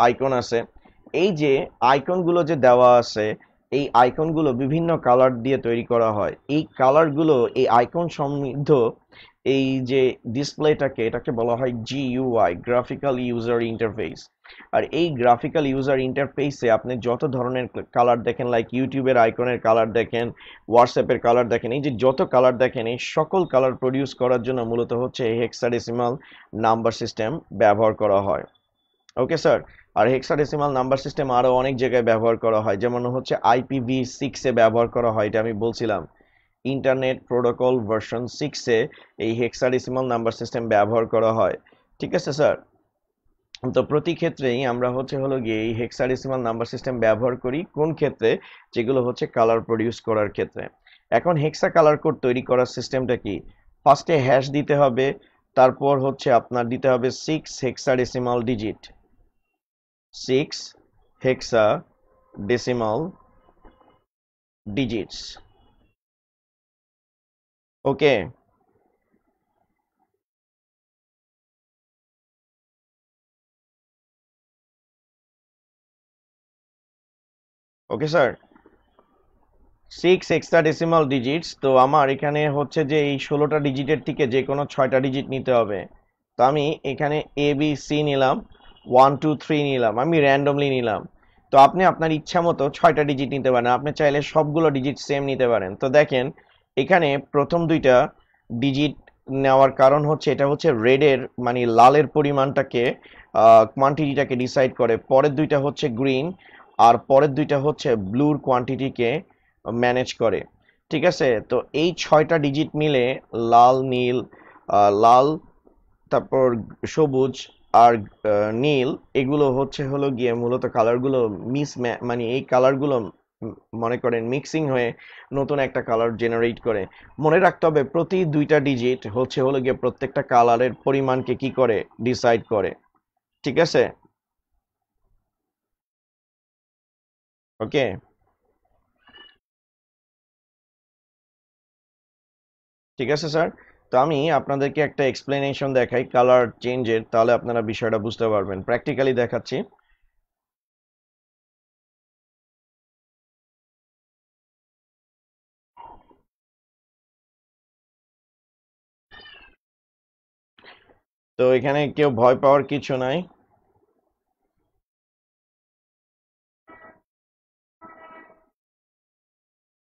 আইকন আছে। এই যে আইকনগুলো যে দেওয়া আছে এই আইকনগুলো বিভিন্ন কালার দিয়ে তৈরি করা হয়। এই কালারগুলো, এই আইকন সমৃদ্ধ এই যে ডিসপ্লেটাকে, এটাকে বলা হয় জিইউআই গ্রাফিক্যাল ইউজার ইন্টারফেস আর এই গ্রাফিক্যাল ইউজার ইন্টারফেসে আপনি যত ধরনের কালার দেখেন লাইক ইউটিউবের আইকনের কালার দেখেন হোয়াটসঅ্যাপের কালার দেখেন, এই যে যত কালার দেখেন, এই সকল কালার প্রডিউস করার জন্য মূলত হচ্ছে হেক্সাডেসিমাল নাম্বার সিস্টেম ব্যবহার করা হয়। ওকে স্যার আর হেক্সাডেসিমাল নাম্বার সিস্টেম আরও অনেক জায়গায় ব্যবহার করা হয়। যেমন হচ্ছে আইপিভি সিক্সে ব্যবহার করা হয়, এটা আমি বলছিলাম। ইন্টারনেট প্রোটোকল ভার্সন সিক্সে এই হেক্সাডেসিমাল নাম্বার সিস্টেম ব্যবহার করা হয়। ঠিক আছে স্যার তো প্রতি ক্ষেত্রেই আমরা হচ্ছে হলো গিয়ে এই হেক্সাডেসিমাল নাম্বার সিস্টেম ব্যবহার করি, কোন ক্ষেত্রে? যেগুলো হচ্ছে কালার প্রডিউস করার ক্ষেত্রে। এখন হেক্সা কালার কোড তৈরি করার সিস্টেমটা কি? ফার্স্টে হ্যাশ দিতে হবে, তারপর হচ্ছে আপনার দিতে হবে six hexadecimal digit six hexadecimal digits okay okay sir six extra decimal digits তো আমার এখানে হচ্ছে যে এই ষোলোটা ডিজিটের থেকে যে কোনো ছয়টা ডিজিট নিতে হবে। তো আমি এখানে এ বি সি নিলাম। ওয়ান টু থ্রি নিলাম। আমি র্যান্ডমলি নিলাম। তো আপনি আপনার ইচ্ছা মতো ছয়টা ডিজিট নিতে পারেন। আপনি চাইলে সবগুলো ডিজিট সেম নিতে পারেন। তো দেখেন, এখানে প্রথম দুইটা ডিজিট নেওয়ার কারণ হচ্ছে, এটা হচ্ছে রেডের মানে লালের পরিমাণটাকে কোয়ান্টিটিটাকে ডিসাইড করে। পরের দুইটা হচ্ছে গ্রিন আর পরের দুইটা হচ্ছে ব্লুর কোয়ান্টিটিকে ম্যানেজ করে। ঠিক আছে? তো এই ছয়টা ডিজিট মিলে লাল, নীল লাল, তারপর সবুজ আর নীল, এগুলো হচ্ছে হলো গিয়ে মূলত কালারগুলো মিস মানে এই কালারগুলো মনে করেন মিক্সিং হয়ে নতুন একটা কালার জেনারেট করে। মনে রাখতে হবে প্রতি দুইটা ডিজিট হচ্ছে হলো গিয়ে প্রত্যেকটা কালারের পরিমাণকে কি করে ডিসাইড করে। ঠিক আছে? ওকে ঠিক আছে স্যার তো আমি আপনাদেরকে একটা এক্সপ্লেনেশন দেখাই কালার চেঞ্জের তাহলে আপনারা বিষয়টা বুঝতে পারবেন। প্র্যাকটিক্যালি দেখাচ্ছি। তো এখানে কেউ ভয় পাওয়ার কিছু নাই।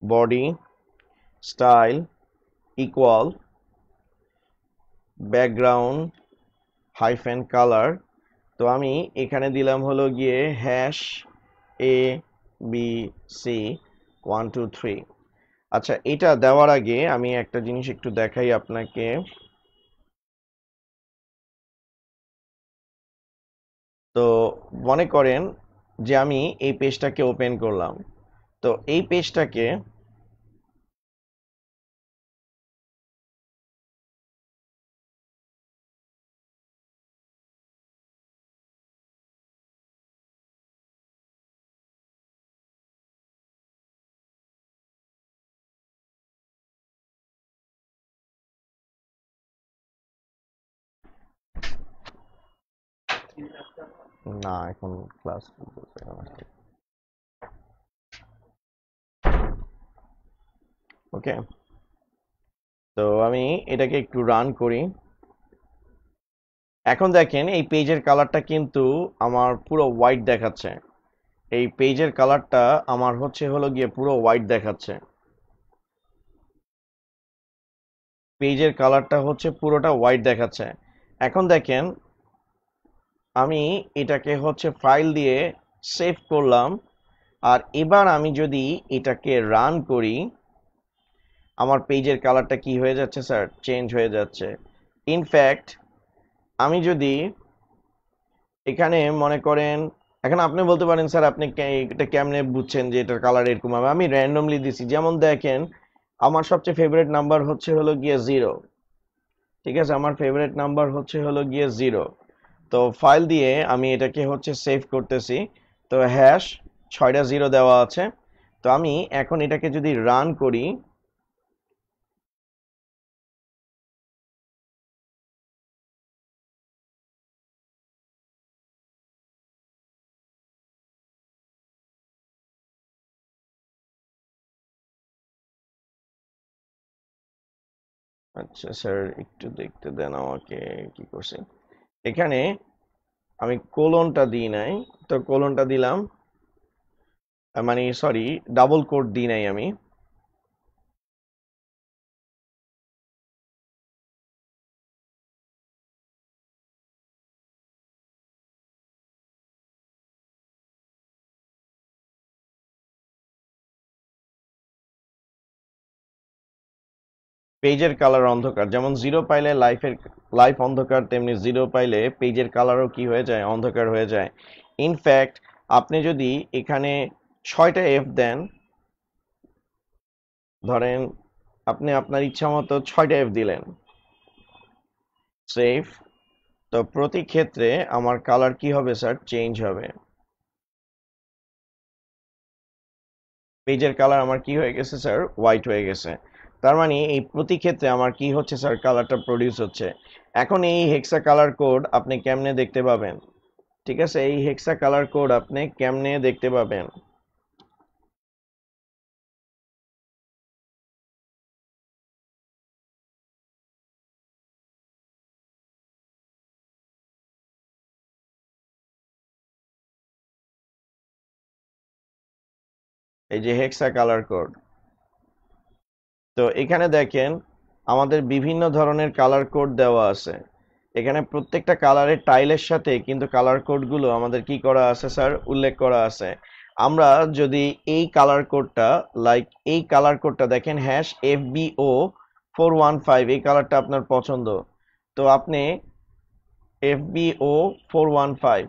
Body style equal background hyphen colour তো আমি এখানে দিলাম হলো গিয়ে hash A B C one two three আচ্ছা এটা দেওয়ার আগে আমি একটা জিনিস একটু দেখাই আপনাকে। তো মনে করেন যে আমি এই পেজটাকে ওপেন করলাম। তো এই পেজটাকে না, এখন ক্লাস ওকে তো আমি এটাকে একটু রান করি। এখন দেখেন, এই পেজের কালারটা কিন্তু আমার পুরো হোয়াইট দেখাচ্ছে। এই পেজের কালারটা আমার হচ্ছে হলো গিয়ে পুরো হোয়াইট দেখাচ্ছে। পেজের কালারটা হচ্ছে পুরোটা হোয়াইট দেখাচ্ছে। এখন দেখেন আমি এটাকে হচ্ছে ফাইল দিয়ে সেভ করলাম। আর এবার আমি যদি এটাকে রান করি, আমার পেজের কালারটা কি হয়ে যাচ্ছে স্যার চেঞ্জ হয়ে যাচ্ছে। ইনফ্যাক্ট আমি যদি এখানে মনে করেন, এখন আপনি বলতে পারেন স্যার আপনি এটা কেমনে বুঝছেন যে এটার কালার এরকম হবে? আমি র্যান্ডমলি দিছি। যেমন দেখেন, আমার সবচেয়ে ফেভারিট নাম্বার হচ্ছে হলো গিয়ে জিরো ঠিক আছে? আমার ফেভারিট নাম্বার হচ্ছে হলো গিয়ে জিরো তো ফাইল দিয়ে আমি এটাকে হচ্ছে সেভ করতেছি। তো হ্যাশ ছয়টা জিরো দেওয়া আছে। তো আমি এখন এটাকে যদি রান করি আচ্ছা স্যার একটু দেখতে দেন আমাকে কি করছে। এখানে আমি কোলনটা দিই নাই, তো কোলনটা দিলাম মানে সরি ডাবল কোড দিই নাই আমি। পেজের কালার অন্ধকার। যেমন জিরো পাইলে লাইফের লাইফ অন্ধকার, তেমনি জিরো পাইলে পেজের কালারও কি হয়ে যায়? অন্ধকার হয়ে যায়। ইনফ্যাক্ট আপনি যদি এখানে ছয়টা এফ দেন, ধরেন আপনি আপনার ইচ্ছা মতো ছয়টা এফ দিলেন। সেফ তো প্রতি ক্ষেত্রে আমার কালার কি হবে স্যার চেঞ্জ হবে। পেজের কালার আমার কি হয়ে গেছে স্যার হোয়াইট হয়ে গেছে। তার মানে এই প্রতি ক্ষেত্রে আমার কি হচ্ছে স্যার কালারটা প্রডিউস হচ্ছে। এখন এই হেক্সা কালার কোড আপনি কেমনে দেখতে পাবেন? ঠিক আছে, এই হেক্সা কালার কোড আপনি কেমনে দেখতে পাবেন? এই যে হেক্সা কালার কোড তো এখানে দেখেন আমাদের বিভিন্ন ধরনের কালার কোড দেওয়া আছে। এখানে প্রত্যেকটা কালারের টাইলের সাথে কিন্তু কালার কোডগুলো আমাদের কি করা আছে স্যার উল্লেখ করা আছে। আমরা যদি এই কালার কোডটা লাইক এই কালার কোডটা দেখেন hash F O four one five এই কালারটা আপনার পছন্দ। তো আপনি F O four one five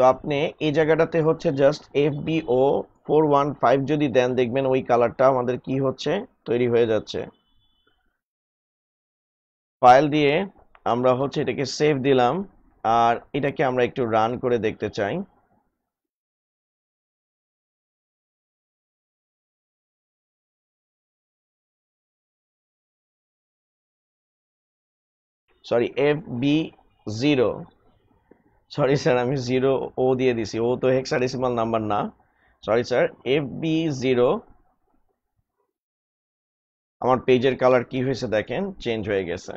তো আপনি এই জায়গাটাতে হচ্ছে just F O four one five যদি দেন, দেখবেন ওই কালারটা আমাদের কি হচ্ছে? তৈরি হয়ে যাচ্ছে। ফাইল দিয়ে আমরা হচ্ছে এটাকে সেভ দিলাম, আর এটাকে আমরা একটু রান করে দেখতে চাই। Sorry F B zero sorry sir আমি জিরো ও দিয়ে দিছি। ও তো হেক্সাডেসিমাল নাম্বার না। Sorry sir F B zero আমার পেজের কালার কি হয়েছে দেখেন? চেঞ্জ হয়ে গেছে।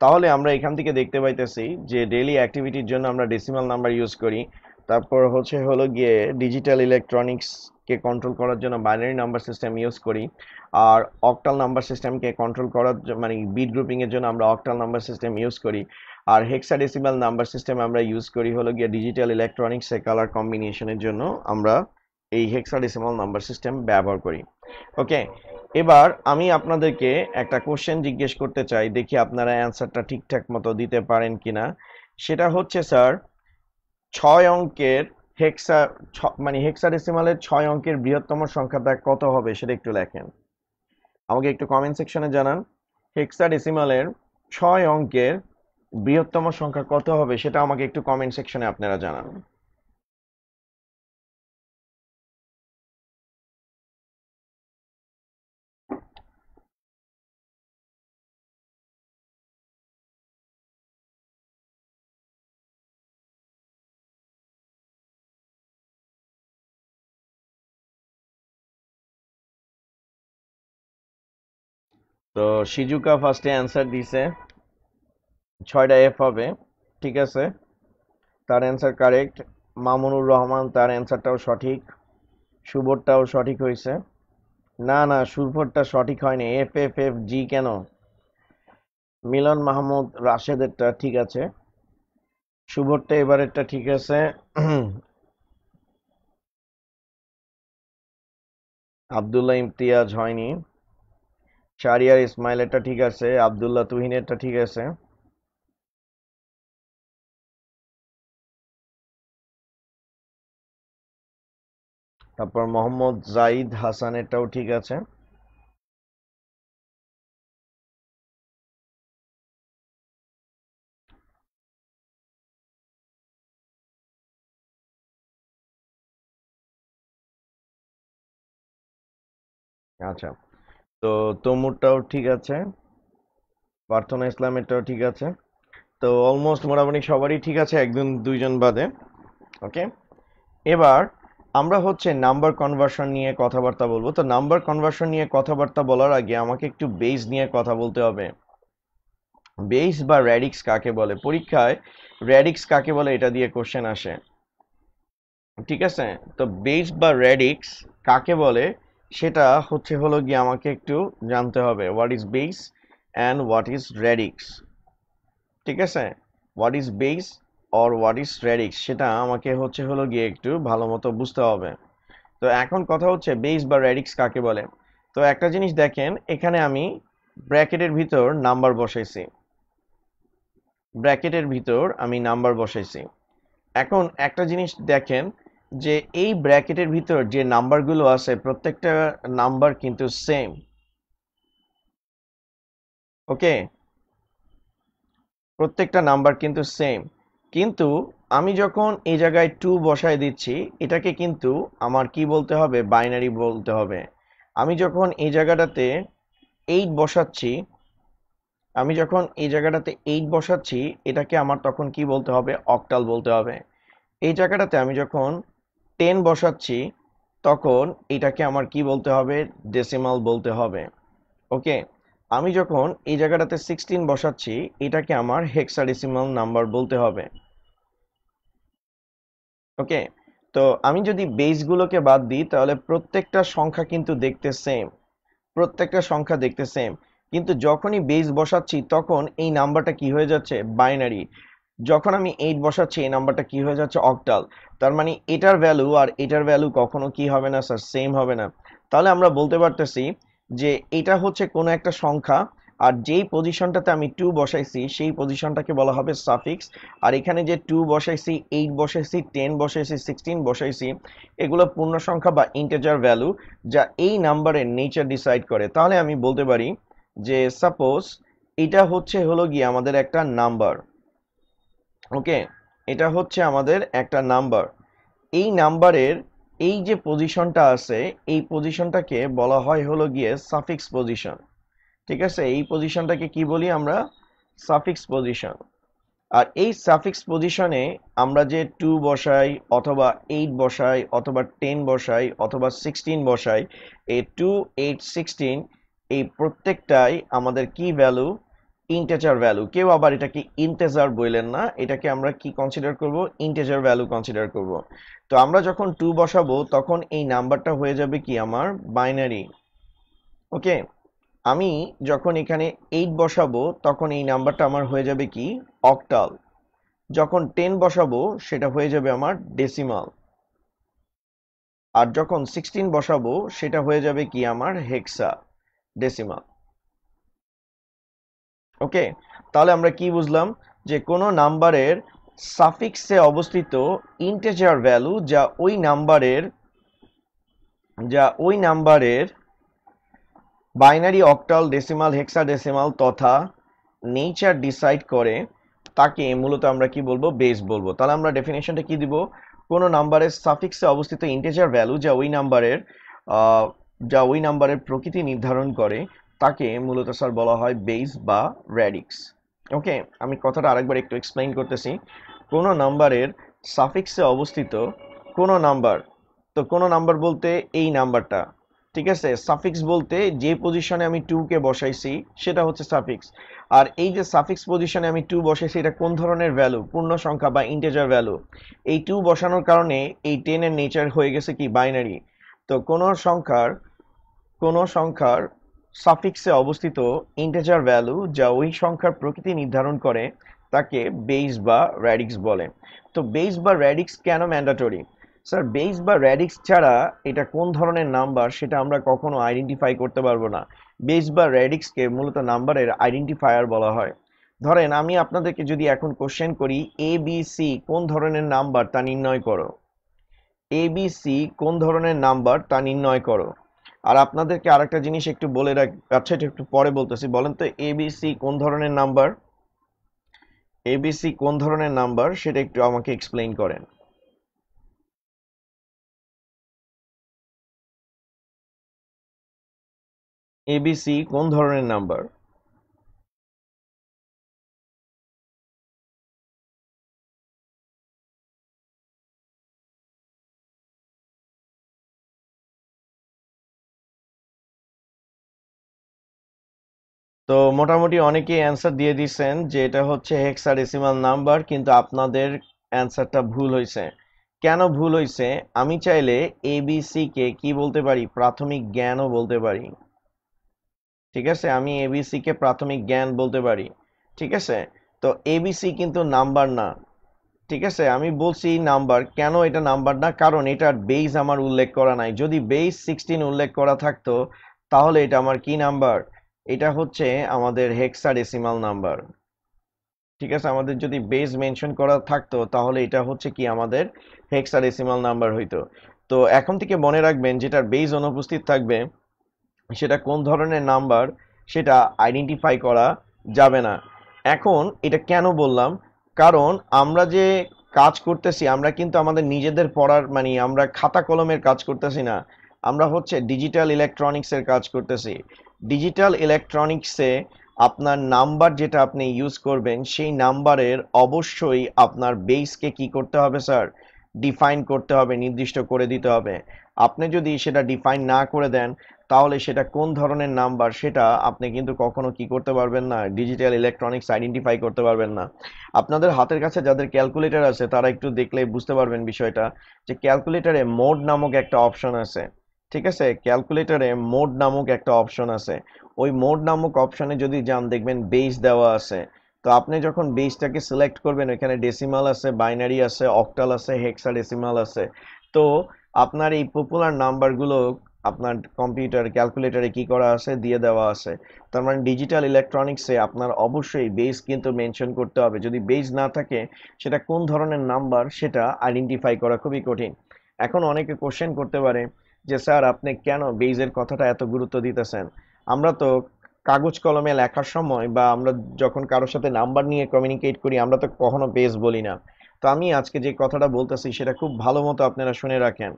তাহলে আমরা এখান থেকে দেখতে পাইতেছি যে ডেইলি অ্যাক্টিভিটির জন্য আমরা ডেসিমাল নাম্বার ইউজ করি। তারপর হচ্ছে, হলো গিয়ে ডিজিটাল ইলেকট্রনিক্সকে কন্ট্রোল করার জন্য বাইনারি নাম্বার সিস্টেম ইউজ করি। আর অক্টাল নাম্বার সিস্টেমকে কন্ট্রোল করার মানে বিট গ্রুপিংয়ের জন্য আমরা অক্টাল নাম্বার সিস্টেম ইউজ করি। আর হেক্সাডেসিমাল নাম্বার সিস্টেম আমরা ইউজ করি হলো গিয়ে ডিজিটাল ইলেকট্রনিক্সের কালার কম্বিনেশনের জন্য আমরা এই হেক্সাডেসিমাল নাম্বার সিস্টেম ব্যবহার করি। ওকে এবার আমি আপনাদেরকে একটা কোশ্চেন জিজ্ঞেস করতে চাই, দেখি আপনারা অ্যান্সারটা ঠিকঠাক মতো দিতে পারেন কিনা। সেটা হচ্ছে, স্যার, ছয় অঙ্কের হেক্সা মানে হেক্সাডেসিমালের ছয় অঙ্কের বৃহত্তম সংখ্যাটা কত হবে সেটা একটু লেখেন। আমাকে একটু কমেন্ট সেকশনে জানান। হেক্সাডেসিমালের ছয় অঙ্কের বৃহত্তম সংখ্যা কত হবে সেটা আমাকে একটু কমেন্ট সেকশনে আপনারা জানান। তো সিজুকা ফার্স্টে অ্যান্সার দিছে। ছয়টা এফ হবে ঠিক আছে? তার অ্যান্সার কারেক্ট মামুনুর রহমান, তার অ্যান্সারটাও সঠিক। শুভরটাও সঠিক হয়েছে। না না শুভরটা সঠিক হয়নি। এফ এফ এফ জি কেন? মিলন মাহমুদ রাশেদেরটা ঠিক আছে। শুভরটা এবারেরটা ঠিক আছে। আবদুল্লাহ ইমতিয়াজ হয়নি। শারিয়ার ইসমাইলেরটা ঠিক আছে। আবদুল্লাহ তুহিনেরটা ঠিক আছে। তারপর মোহাম্মদ জাইদ হাসানেরটাও ঠিক আছে। আচ্ছা তো তমুরটাও ঠিক আছে, প্রার্থনা ইসলামেরটাও ঠিক আছে। তো অলমোস্ট মোটামুটি সবারই ঠিক আছে, একজন দুইজন বাদে ওকে এবার আমরা হচ্ছে নাম্বার কনভার্সন নিয়ে কথাবার্তা বলব। তো নাম্বার কনভার্সন নিয়ে কথাবার্তা বলার আগে আমাকে একটু বেস নিয়ে কথা বলতে হবে। বেস বা র্যাডিক্স কাকে বলে? পরীক্ষায় র্যাডিক্স কাকে বলে? এটা দিয়ে কোশ্চেন আসে। ঠিক আছে? তো বেস বা র্যাডিক্স কাকে বলে? সেটা হচ্ছে হলো গিয়ে আমাকে একটু জানতে হবে। What is base and what is radix ঠিক আছে? What is base or what is radix সেটা আমাকে হচ্ছে হলো গিয়ে একটু ভালো মতো বুঝতে হবে। তো এখন কথা হচ্ছে বেস বা র্যাডিক্স কাকে বলে? তো একটা জিনিস দেখেন, এখানে আমি ব্র্যাকেটের ভিতর নাম্বার বসাইছি। ব্র্যাকেটের ভিতর আমি নাম্বার বসাইছি। এখন একটা জিনিস দেখেন যে এই ব্র্যাকেটের ভিতর যে নাম্বারগুলো আছে, প্রত্যেকটা নাম্বার কিন্তু সেম ওকে প্রত্যেকটা নাম্বার কিন্তু সেম কিন্তু আমি যখন এই জায়গায় টু বসায় দিচ্ছি, এটাকে কিন্তু আমার কি বলতে হবে? বাইনারি বলতে হবে। আমি যখন এই জায়গাটাতে এইট বসাচ্ছি, আমি যখন এই জায়গাটাতে এইট বসাচ্ছি, এটাকে আমার তখন কি বলতে হবে? অক্টাল বলতে হবে। এই জায়গাটাতে আমি যখন টেন বসাচ্ছি, তখন এটাকে আমার কি বলতে হবে? ডেসিমাল বলতে হবে। ওকে? আমি যখন এই জায়গাটাতে সিক্সটিন বসাচ্ছি, এটাকে আমার হেক্সাডেসিমাল নাম্বার বলতে হবে। ওকে তো আমি যদি বেসগুলোকে বাদ দিই, তাহলে প্রত্যেকটা সংখ্যা কিন্তু দেখতে সেম প্রত্যেকটা সংখ্যা দেখতে সেম কিন্তু যখনই বেস বসাচ্ছি, তখন এই নাম্বারটা কি হয়ে যাচ্ছে? বাইনারি যখন আমি এইট বসাচ্ছি, এই নাম্বারটা কি হয়ে যাচ্ছে? অক্টাল তার মানে এটার ভ্যালু আর এটার ভ্যালু কখনো কি হবে না স্যার সেম হবে না। তাহলে আমরা বলতে পারতেছি যে এটা হচ্ছে কোনো একটা সংখ্যা আর যেই পজিশনটাতে আমি টু বসাইছি, সেই পজিশনটাকে বলা হবে সাফিক্স আর এখানে যে টু বসাইছি এইট বসাইছি টেন বসাইছি সিক্সটিন বসাইছি, এগুলো পূর্ণ সংখ্যা বা ইন্টেজার ভ্যালু যা এই নাম্বারের নেচার ডিসাইড করে। তাহলে আমি বলতে পারি যে সাপোজ এটা হচ্ছে হলো গিয়ে আমাদের একটা নাম্বার ওকে? এটা হচ্ছে আমাদের একটা নাম্বার এই নাম্বারের এই যে পজিশনটা আছে, এই পজিশনটাকে বলা হয় হলো গিয়ে সাফিক্স পজিশন ঠিক আছে? এই পজিশনটাকে কি বলি আমরা? সাফিক্স পজিশন আর এই সাফিক্স পজিশনে আমরা যে টু বসাই অথবা এইট বসাই অথবা টেন বসাই অথবা সিক্সটিন বসাই, এই টু এইট সিক্সটিন এই প্রত্যেকটাই আমাদের কি ভ্যালু ইন্টেজার ভ্যালু কেউ আবার এটাকে ইন্টেজার বললেন না, এটাকে আমরা কি কনসিডার করব? ইন্টেজার ভ্যালু কনসিডার করব। তো আমরা যখন টু বসাবো, তখন এই নাম্বারটা হয়ে যাবে কি আমার? বাইনারি ওকে আমি যখন এখানে এইট বসাবো, তখন এই নাম্বারটা আমার হয়ে যাবে কি? অক্টাল যখন টেন বসাবো, সেটা হয়ে যাবে আমার ডেসিমাল আর যখন সিক্সটিন বসাবো, সেটা হয়ে যাবে কি? আমার হেক্সা ডেসিমাল ওকে তাহলে আমরা কি বুঝলাম? যে কোনো নাম্বারের সাফিক্সে অবস্থিত ইন্টেজার ভ্যালু যা ওই নাম্বারের, যা ওই নাম্বারের বাইনারি, অক্টাল, ডেসিমাল, হেক্সাডেসিমাল তথা নেচার ডিসাইড করে তাকে মূলত আমরা কি বলব? বেস বলব। তাহলে আমরা ডেফিনেশনটা কি দিব? কোনো নাম্বারের সাফিক্সে অবস্থিত ইন্টেজার ভ্যালু যা ওই নাম্বারের যা ওই নাম্বারের প্রকৃতি নির্ধারণ করে, তাকে মূলত স্যার বলা হয় বেস বা র্যাডিক্স ওকে, আমি কথাটা আরেকবার একটু এক্সপ্লেইন করতেছি। কোনো নাম্বারের সাফিক্সে অবস্থিত কোনো নাম্বার, তো কোনো নাম্বার বলতে এই নাম্বারটা ঠিক আছে? সাফিক্স বলতে যে পজিশনে আমি টুকে বসাইছি, সেটা হচ্ছে সাফিক্স আর এই যে সাফিক্স পজিশনে আমি টু বসাইছি, এটা কোন ধরনের ভ্যালু পূর্ণ সংখ্যা বা ইন্টেজার ভ্যালু এই টু বসানোর কারণে এই টেনের নেচার হয়ে গেছে কি? বাইনারি তো কোনো সংখ্যার কোনো সংখ্যার সাফিক্সে অবস্থিত ইন্টেজার ভ্যালু যা ওই সংখ্যার প্রকৃতি নির্ধারণ করে, তাকে বেস বা র্যাডিক্স বলে। তো বেস বা র্যাডিক্স কেন ম্যান্ডাটরি স্যার বেস বা র্যাডিক্স ছাড়া এটা কোন ধরনের নাম্বার সেটা আমরা কখনো আইডেন্টিফাই করতে পারব না। বেস বা র্যাডিক্সকে মূলত নাম্বারের আইডেন্টিফায়ার বলা হয়। ধরেন, আমি আপনাদেরকে যদি এখন কোশ্চেন করি এ বি সি কোন ধরনের নাম্বার তা নির্ণয় করো? এ বি সি কোন ধরনের নাম্বার তা নির্ণয় করো? আর আপনাদেরকে আরেকটা জিনিস একটু বলে রাখ আচ্ছা এটা একটু পরে বলতেছি। বলেন তো এ এবিসি কোন ধরনের নাম্বার এ এবিসি কোন ধরনের নাম্বার সেটা একটু আমাকে এক্সপ্লেইন করেন। এবিসি কোন ধরনের নাম্বার? তো মোটামুটি অনেকেই অ্যান্সার দিয়ে দিচ্ছেন যে এটা হচ্ছে হেক্সাডেসিমাল নাম্বার, কিন্তু আপনাদের অ্যান্সারটা ভুল হয়েছে কেন ভুল হয়েছে আমি চাইলে এবিসি কে কি বলতে পারি? প্রাথমিক জ্ঞানও বলতে পারি। ঠিক আছে? আমি এবিসি কে প্রাথমিক জ্ঞান বলতে পারি। ঠিক আছে? তো এবিসি কিন্তু নাম্বার না। ঠিক আছে? আমি বলছি নাম্বার। কেন এটা নাম্বার না? কারণ এটার বেস আমার উল্লেখ করা নাই। যদি বেস সিক্সটিন উল্লেখ করা থাকতো, তাহলে এটা আমার কি নাম্বার? এটা হচ্ছে আমাদের হেক্সাডেসিমাল নাম্বার। ঠিক আছে? আমাদের যদি বেস মেনশন করা থাকতো, তাহলে এটা হচ্ছে কি? আমাদের হেক্সাডেসিমাল নাম্বার হইতো। তো এখন থেকে মনে রাখবেন, যেটার বেস অনুপস্থিত থাকবে সেটা কোন ধরনের নাম্বার সেটা আইডেন্টিফাই করা যাবে না। এখন এটা কেন বললাম? কারণ আমরা যে কাজ করতেছি, আমরা কিন্তু আমাদের নিজেদের পড়ার মানে আমরা খাতা কলমের কাজ করতেছি না। আমরা হচ্ছে ডিজিটাল ইলেকট্রনিক্সের কাজ করতেছি। ডিজিটাল ইলেকট্রনিক্সে আপনার নাম্বার যেটা আপনি ইউজ করবেন, সেই নাম্বারের অবশ্যই আপনার বেসকে কি করতে হবে স্যার ডিফাইন করতে হবে, নির্দিষ্ট করে দিতে হবে। আপনি যদি সেটা ডিফাইন না করে দেন তাহলে সেটা কোন ধরনের নাম্বার সেটা আপনি কিন্তু কখনো কি করতে পারবেন না ডিজিটাল ইলেকট্রনিক্স আইডেন্টিফাই করতে পারবেন না। আপনাদের হাতের কাছে যাদের ক্যালকুলেটর আছে, তারা একটু দেখলে বুঝতে পারবেন বিষয়টা যে ক্যালকুলেটরে মোড নামক একটা অপশন আছে, ঠিক আছে? ক্যালকুলেটরে মোড নামক একটা অপশন আছে। ওই মোড নামক অপশনে যদি যান, দেখবেন বেস দেওয়া আছে। তো আপনি যখন বেসটাকে সিলেক্ট করবেন এখানে ডেসিমাল আছে বাইনারি আছে অক্টাল আছে হেক্সা ডেসিমাল আছে। তো আপনার এই পপুলার নাম্বারগুলো আপনার কম্পিউটার ক্যালকুলেটরে কি করা আছে, দিয়ে দেওয়া আছে। তার মানে ডিজিটাল ইলেকট্রনিক্সে আপনার অবশ্যই বেস কিন্তু মেনশন করতে হবে। যদি বেস না থাকে, সেটা কোন ধরনের নাম্বার সেটা আইডেন্টিফাই করা খুবই কঠিন। এখন অনেকে কোশ্চেন করতে পারে যে, স্যার, আপনি কেন বেইজের কথাটা এত গুরুত্ব দিতেছেন? আমরা তো কাগজ কলমে লেখার সময় বা আমরা যখন কারোর সাথে নাম্বার নিয়ে কমিউনিকেট করি, আমরা তো কখনো বেস বলি না। তো আমি আজকে যে কথাটা বলতেছি, সেটা খুব ভালো মতো আপনারা শুনে রাখেন।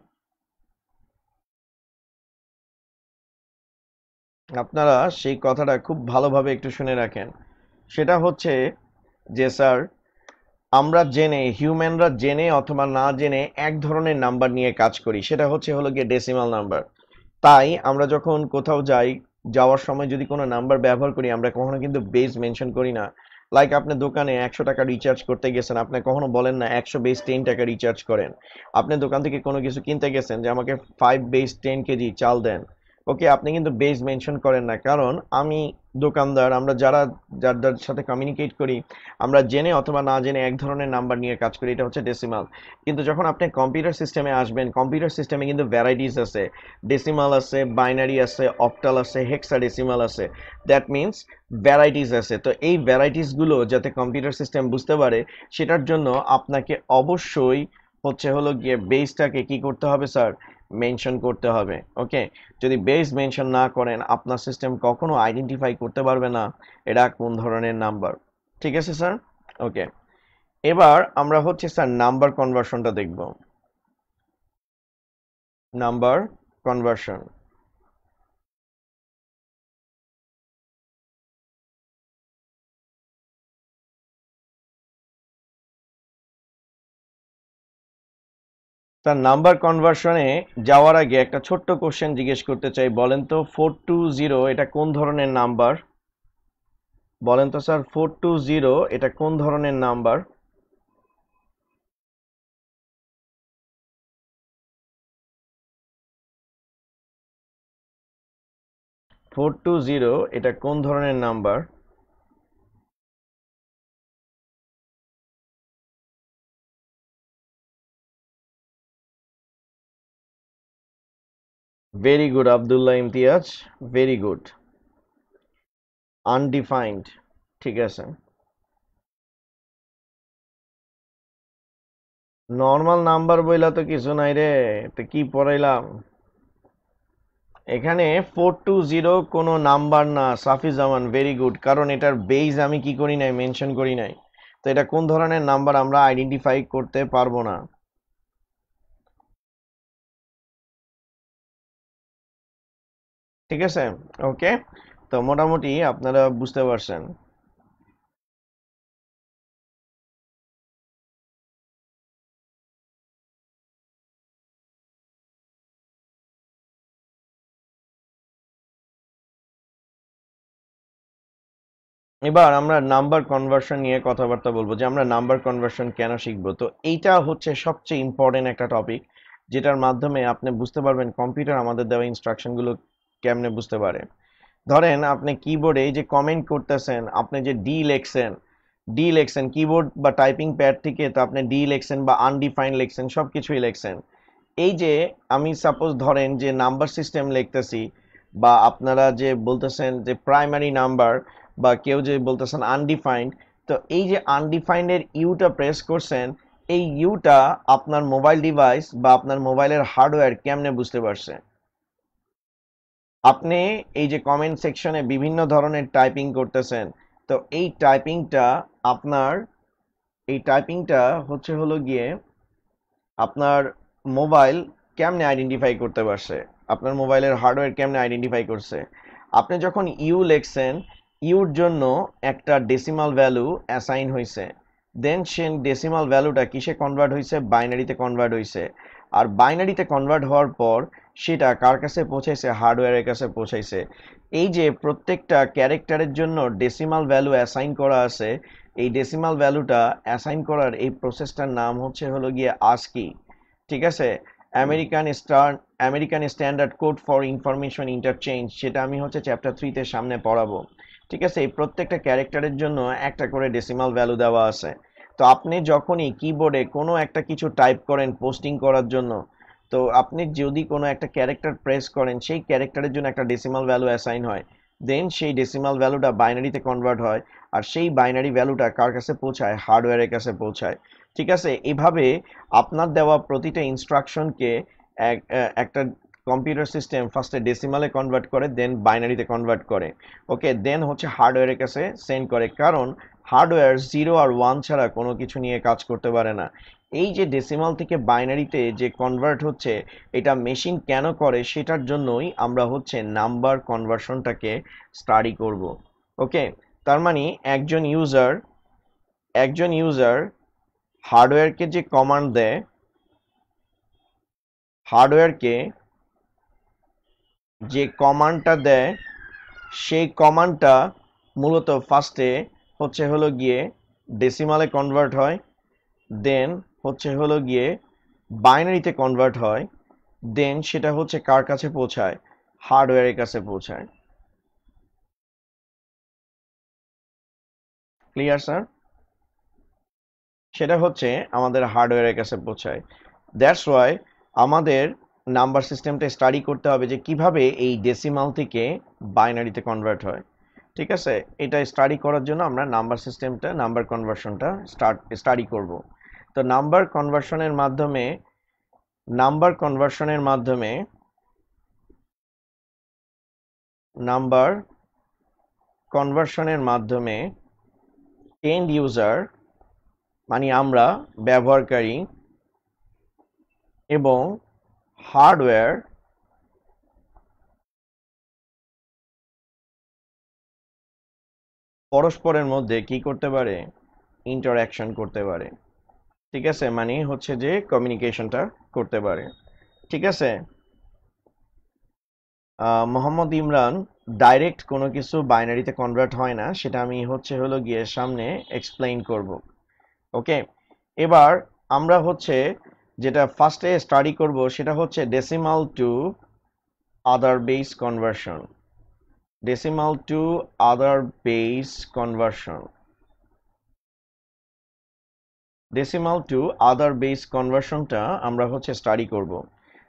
আপনারা সেই কথাটা খুব ভালোভাবে একটু শুনে রাখেন। সেটা হচ্ছে যে, স্যার, আমরা জেনে, হিউম্যানরা জেনে অথবা না জেনে এক ধরনের নাম্বার নিয়ে কাজ করি। সেটা হচ্ছে হলো গিয়ে ডেসিমাল নাম্বার। তাই আমরা যখন কোথাও যাই, যাওয়ার সময় যদি কোনো নাম্বার ব্যবহার করি, আমরা কখনো কিন্তু বেস মেনশন করি না। লাইক আপনি দোকানে একশো টাকা রিচার্জ করতে গেছেন, আপনি কখনো বলেন না একশো বেস টেন টাকা রিচার্জ করেন। আপনি দোকান থেকে কোনো কিছু কিনতে গেছেন, যে আমাকে ফাইভ বেস টেন কেজি চাল দেন। ওকে, আপনি কিন্তু বেজ মেনশন করেন না। কারণ আমি দোকানদার, আমরা যারা যার যার সাথে কমিউনিকেট করি, আমরা জেনে অথবা না জেনে এক ধরনের নাম্বার নিয়ে কাজ করি, এটা হচ্ছে ডেসিমাল কিন্তু যখন আপনি কম্পিউটার সিস্টেমে আসবেন কম্পিউটার সিস্টেমে কিন্তু ভ্যারাইটিস আছে। ডেসিমাল আছে বাইনারি আছে অপটাল আছে হেক্সা ডেসিমাল আছে। দ্যাট মিনস ভ্যারাইটিস আছে। তো এই ভ্যারাইটিসগুলো যাতে কম্পিউটার সিস্টেম বুঝতে পারে, সেটার জন্য আপনাকে অবশ্যই হচ্ছে হলো গিয়ে বেসটাকে কি করতে হবে স্যার মেনশন করতে হবে ওকে যদি বেস মেনশন না করেন, আপনার সিস্টেম কখনো আইডেন্টিফাই করতে পারবে না, এটা কোন ধরনের নাম্বার ঠিক আছে স্যার ওকে এবার আমরা হচ্ছে স্যার নাম্বার কনভার্সনটা দেখব। নাম্বার কনভার্সন তার নাম্বার কনভার্সনে যাওয়ার আগে একটা ছোট্ট কোশ্চেন জিজ্ঞেস করতে চাই। বলেন তো ফোর টু জিরো এটা কোন ধরনের নাম্বার? বলেন তো স্যার ফোর টু জিরো এটা কোন ধরনের নাম্বার? ফোর টু জিরো এটা কোন ধরনের number? Very good Abdullah Imtiaz very good undefined ঠিক আছে. নর্মাল নাম্বার বইলা তো কিছু নাই রে। তো কি পড়াইলাম? এখানে ফোর টু জিরো কোনো নাম্বার না, সাফি জামান ভেরি গুড কারণ এটার বেইজ আমি কি করি নাই মেনশন করি নাই। তো এটা কোন ধরনের নাম্বার আমরা আইডেন্টিফাই করতে পারব না? ঠিক আছে? ওকে তো মোটামুটি আপনারা বুঝতে পারছেন। এবার আমরা নাম্বার কনভার্সন নিয়ে কথাবার্তা বলব, যে আমরা নাম্বার কনভার্সন কেন শিখব? তো এইটা হচ্ছে সবচেয়ে ইম্পর্টেন্ট একটা টপিক যেটার মাধ্যমে আপনি বুঝতে পারবেন কম্পিউটার আমাদের দেওয়া ইনস্ট্রাকশনগুলো কেমনে বুঝতে পারে? ধরেন আপনি কিবোর্ডে এই যে কমেন্ট করতেছেন, আপনি যে ডি লেখছেন ডি লেখছেন কিবোর্ড বা টাইপিং প্যাড থেকে তো আপনি ডি লেখছেন বা আনডিফাইন্ড লেখছেন সব কিছুই লেখছেন। এই যে আমি সাপোজ ধরেন যে নাম্বার সিস্টেম লিখতেছি বা আপনারা যে বলতেছেন যে প্রাইমারি নাম্বার বা কেউ যে বলতেছেন আনডিফাইন্ড তো এই যে আনডিফাইন্ডের ইউটা প্রেস করছেন, এই ইউটা আপনার মোবাইল ডিভাইস বা আপনার মোবাইলের হার্ডওয়্যার কেমনে বুঝতে পারছে? আপনি এই যে কমেন্ট সেকশনে বিভিন্ন ধরনের টাইপিং করতেছেন, তো এই টাইপিংটা আপনার, এই টাইপিংটা হচ্ছে হলো গিয়ে আপনার মোবাইল কেমনে আইডেন্টিফাই করতে পারছে? আপনার মোবাইলের হার্ডওয়্যার কেমনে আইডেন্টিফাই করছে? আপনি যখন ইউ লেখছেন ইউর জন্য একটা ডেসিমাল ভ্যালু অ্যাসাইন হয়েছে দেন সে ডেসিমাল ভ্যালুটা কিসে কনভার্ট হয়েছে বাইনারিতে কনভার্ট হয়েছে আর বাইনারিতে কনভার্ট হওয়ার পর সেটা কার কাছে পৌঁছাইছে? হার্ডওয়্যারের কাছে পৌঁছাইছে। এই যে প্রত্যেকটা ক্যারেক্টারের জন্য ডেসিমাল ভ্যালু অ্যাসাইন করা আছে, এই ডেসিমাল ভ্যালুটা অ্যাসাইন করার এই প্রসেসটার নাম হচ্ছে, হলো গিয়ে আস্কি ঠিক আছে? American star American standard code for information interchange সেটা আমি হচ্ছে চ্যাপ্টার থ্রিতে সামনে পড়াবো। ঠিক আছে? এই প্রত্যেকটা ক্যারেক্টারের জন্য একটা করে ডেসিমাল ভ্যালু দেওয়া আছে। তো আপনি যখনই কিবোর্ডে কোনো একটা কিছু টাইপ করেন পোস্টিং করার জন্য, তো আপনি যদি কোনো একটা ক্যারেক্টার প্রেস করেন, সেই ক্যারেক্টারের জন্য একটা ডেসিমাল ভ্যালু অ্যাসাইন হয়। দেন সেই ডেসিমাল ভ্যালুটা বাইনারিতে কনভার্ট হয় আর সেই বাইনারি ভ্যালুটা কার কাছে পৌঁছায়? হার্ডওয়্যারের কাছে পৌঁছায়। ঠিক আছে? এভাবে আপনার দেওয়া প্রতিটা ইনস্ট্রাকশনকে একটা কম্পিউটার সিস্টেম ফার্স্টে ডেসিমালে কনভার্ট করে দেন বাইনারিতে কনভার্ট করে। ওকে দেন হচ্ছে হার্ডওয়্যারের কাছে সেন্ড করে। কারণ হার্ডওয়্যার জিরো আর ওয়ান ছাড়া কোনো কিছু নিয়ে কাজ করতে পারে না। এই যে ডেসিমাল থেকে বাইনারিতে যে কনভার্ট হচ্ছে, এটা মেশিন কেন করে সেটার জন্যই আমরা হচ্ছে নাম্বার কনভার্সনটাকে স্টাডি করব। ওকে তার মানে একজন ইউজার একজন ইউজার হার্ডওয়্যারকে যে কমান্ড দেয়, হার্ডওয়্যারকে যে কমান্ডটা দেয়, সেই কমান্ডটা মূলত ফার্স্টে হচ্ছে হলো গিয়ে ডেসিমালে কনভার্ট হয় দেন হচ্ছে হলো গিয়ে বাইনারিতে কনভার্ট হয় দেন সেটা হচ্ছে কার কাছে পৌঁছায়? হার্ডওয়্যারের কাছে পৌঁছায়। ক্লিয়ার স্যার সেটা হচ্ছে আমাদের হার্ডওয়্যারের কাছে পৌঁছায়। দ্যাটস ওয়াই আমাদের নাম্বার সিস্টেমটা স্টাডি করতে হবে যে কীভাবে এই ডেসিমাল থেকে বাইনারিতে কনভার্ট হয়। ঠিক আছে? এটা স্টাডি করার জন্য আমরা নাম্বার সিস্টেমটা নাম্বার কনভার্সনটা স্টার্ট স্টাডি করব। তো নাম্বার কনভার্সনের মাধ্যমে নাম্বার কনভার্সনের মাধ্যমে নাম্বার কনভার্সনের মাধ্যমে এন্ড ইউজার মানে আমরা ব্যবহারকারী এবং হার্ডওয়্যার পরস্পরের মধ্যে কি করতে পারে? ইন্টারাকশন করতে পারে। ঠিক আছে? মানে হচ্ছে যে কমিউনিকেশনটা করতে পারে। ঠিক আছে? মোহাম্মদ ইমরান ডাইরেক্ট কোনো কিছু বাইনারিতে কনভার্ট হয় না, সেটা আমি হচ্ছে হলো গিয়ে সামনে এক্সপ্লেইন করব। ওকে এবার আমরা হচ্ছে যেটা ফার্স্টে স্টাডি করব, সেটা হচ্ছে decimal to other base conversion decimal to other base conversion decimal to other base কনভার্সনটা আমরা হচ্ছে স্টাডি করব।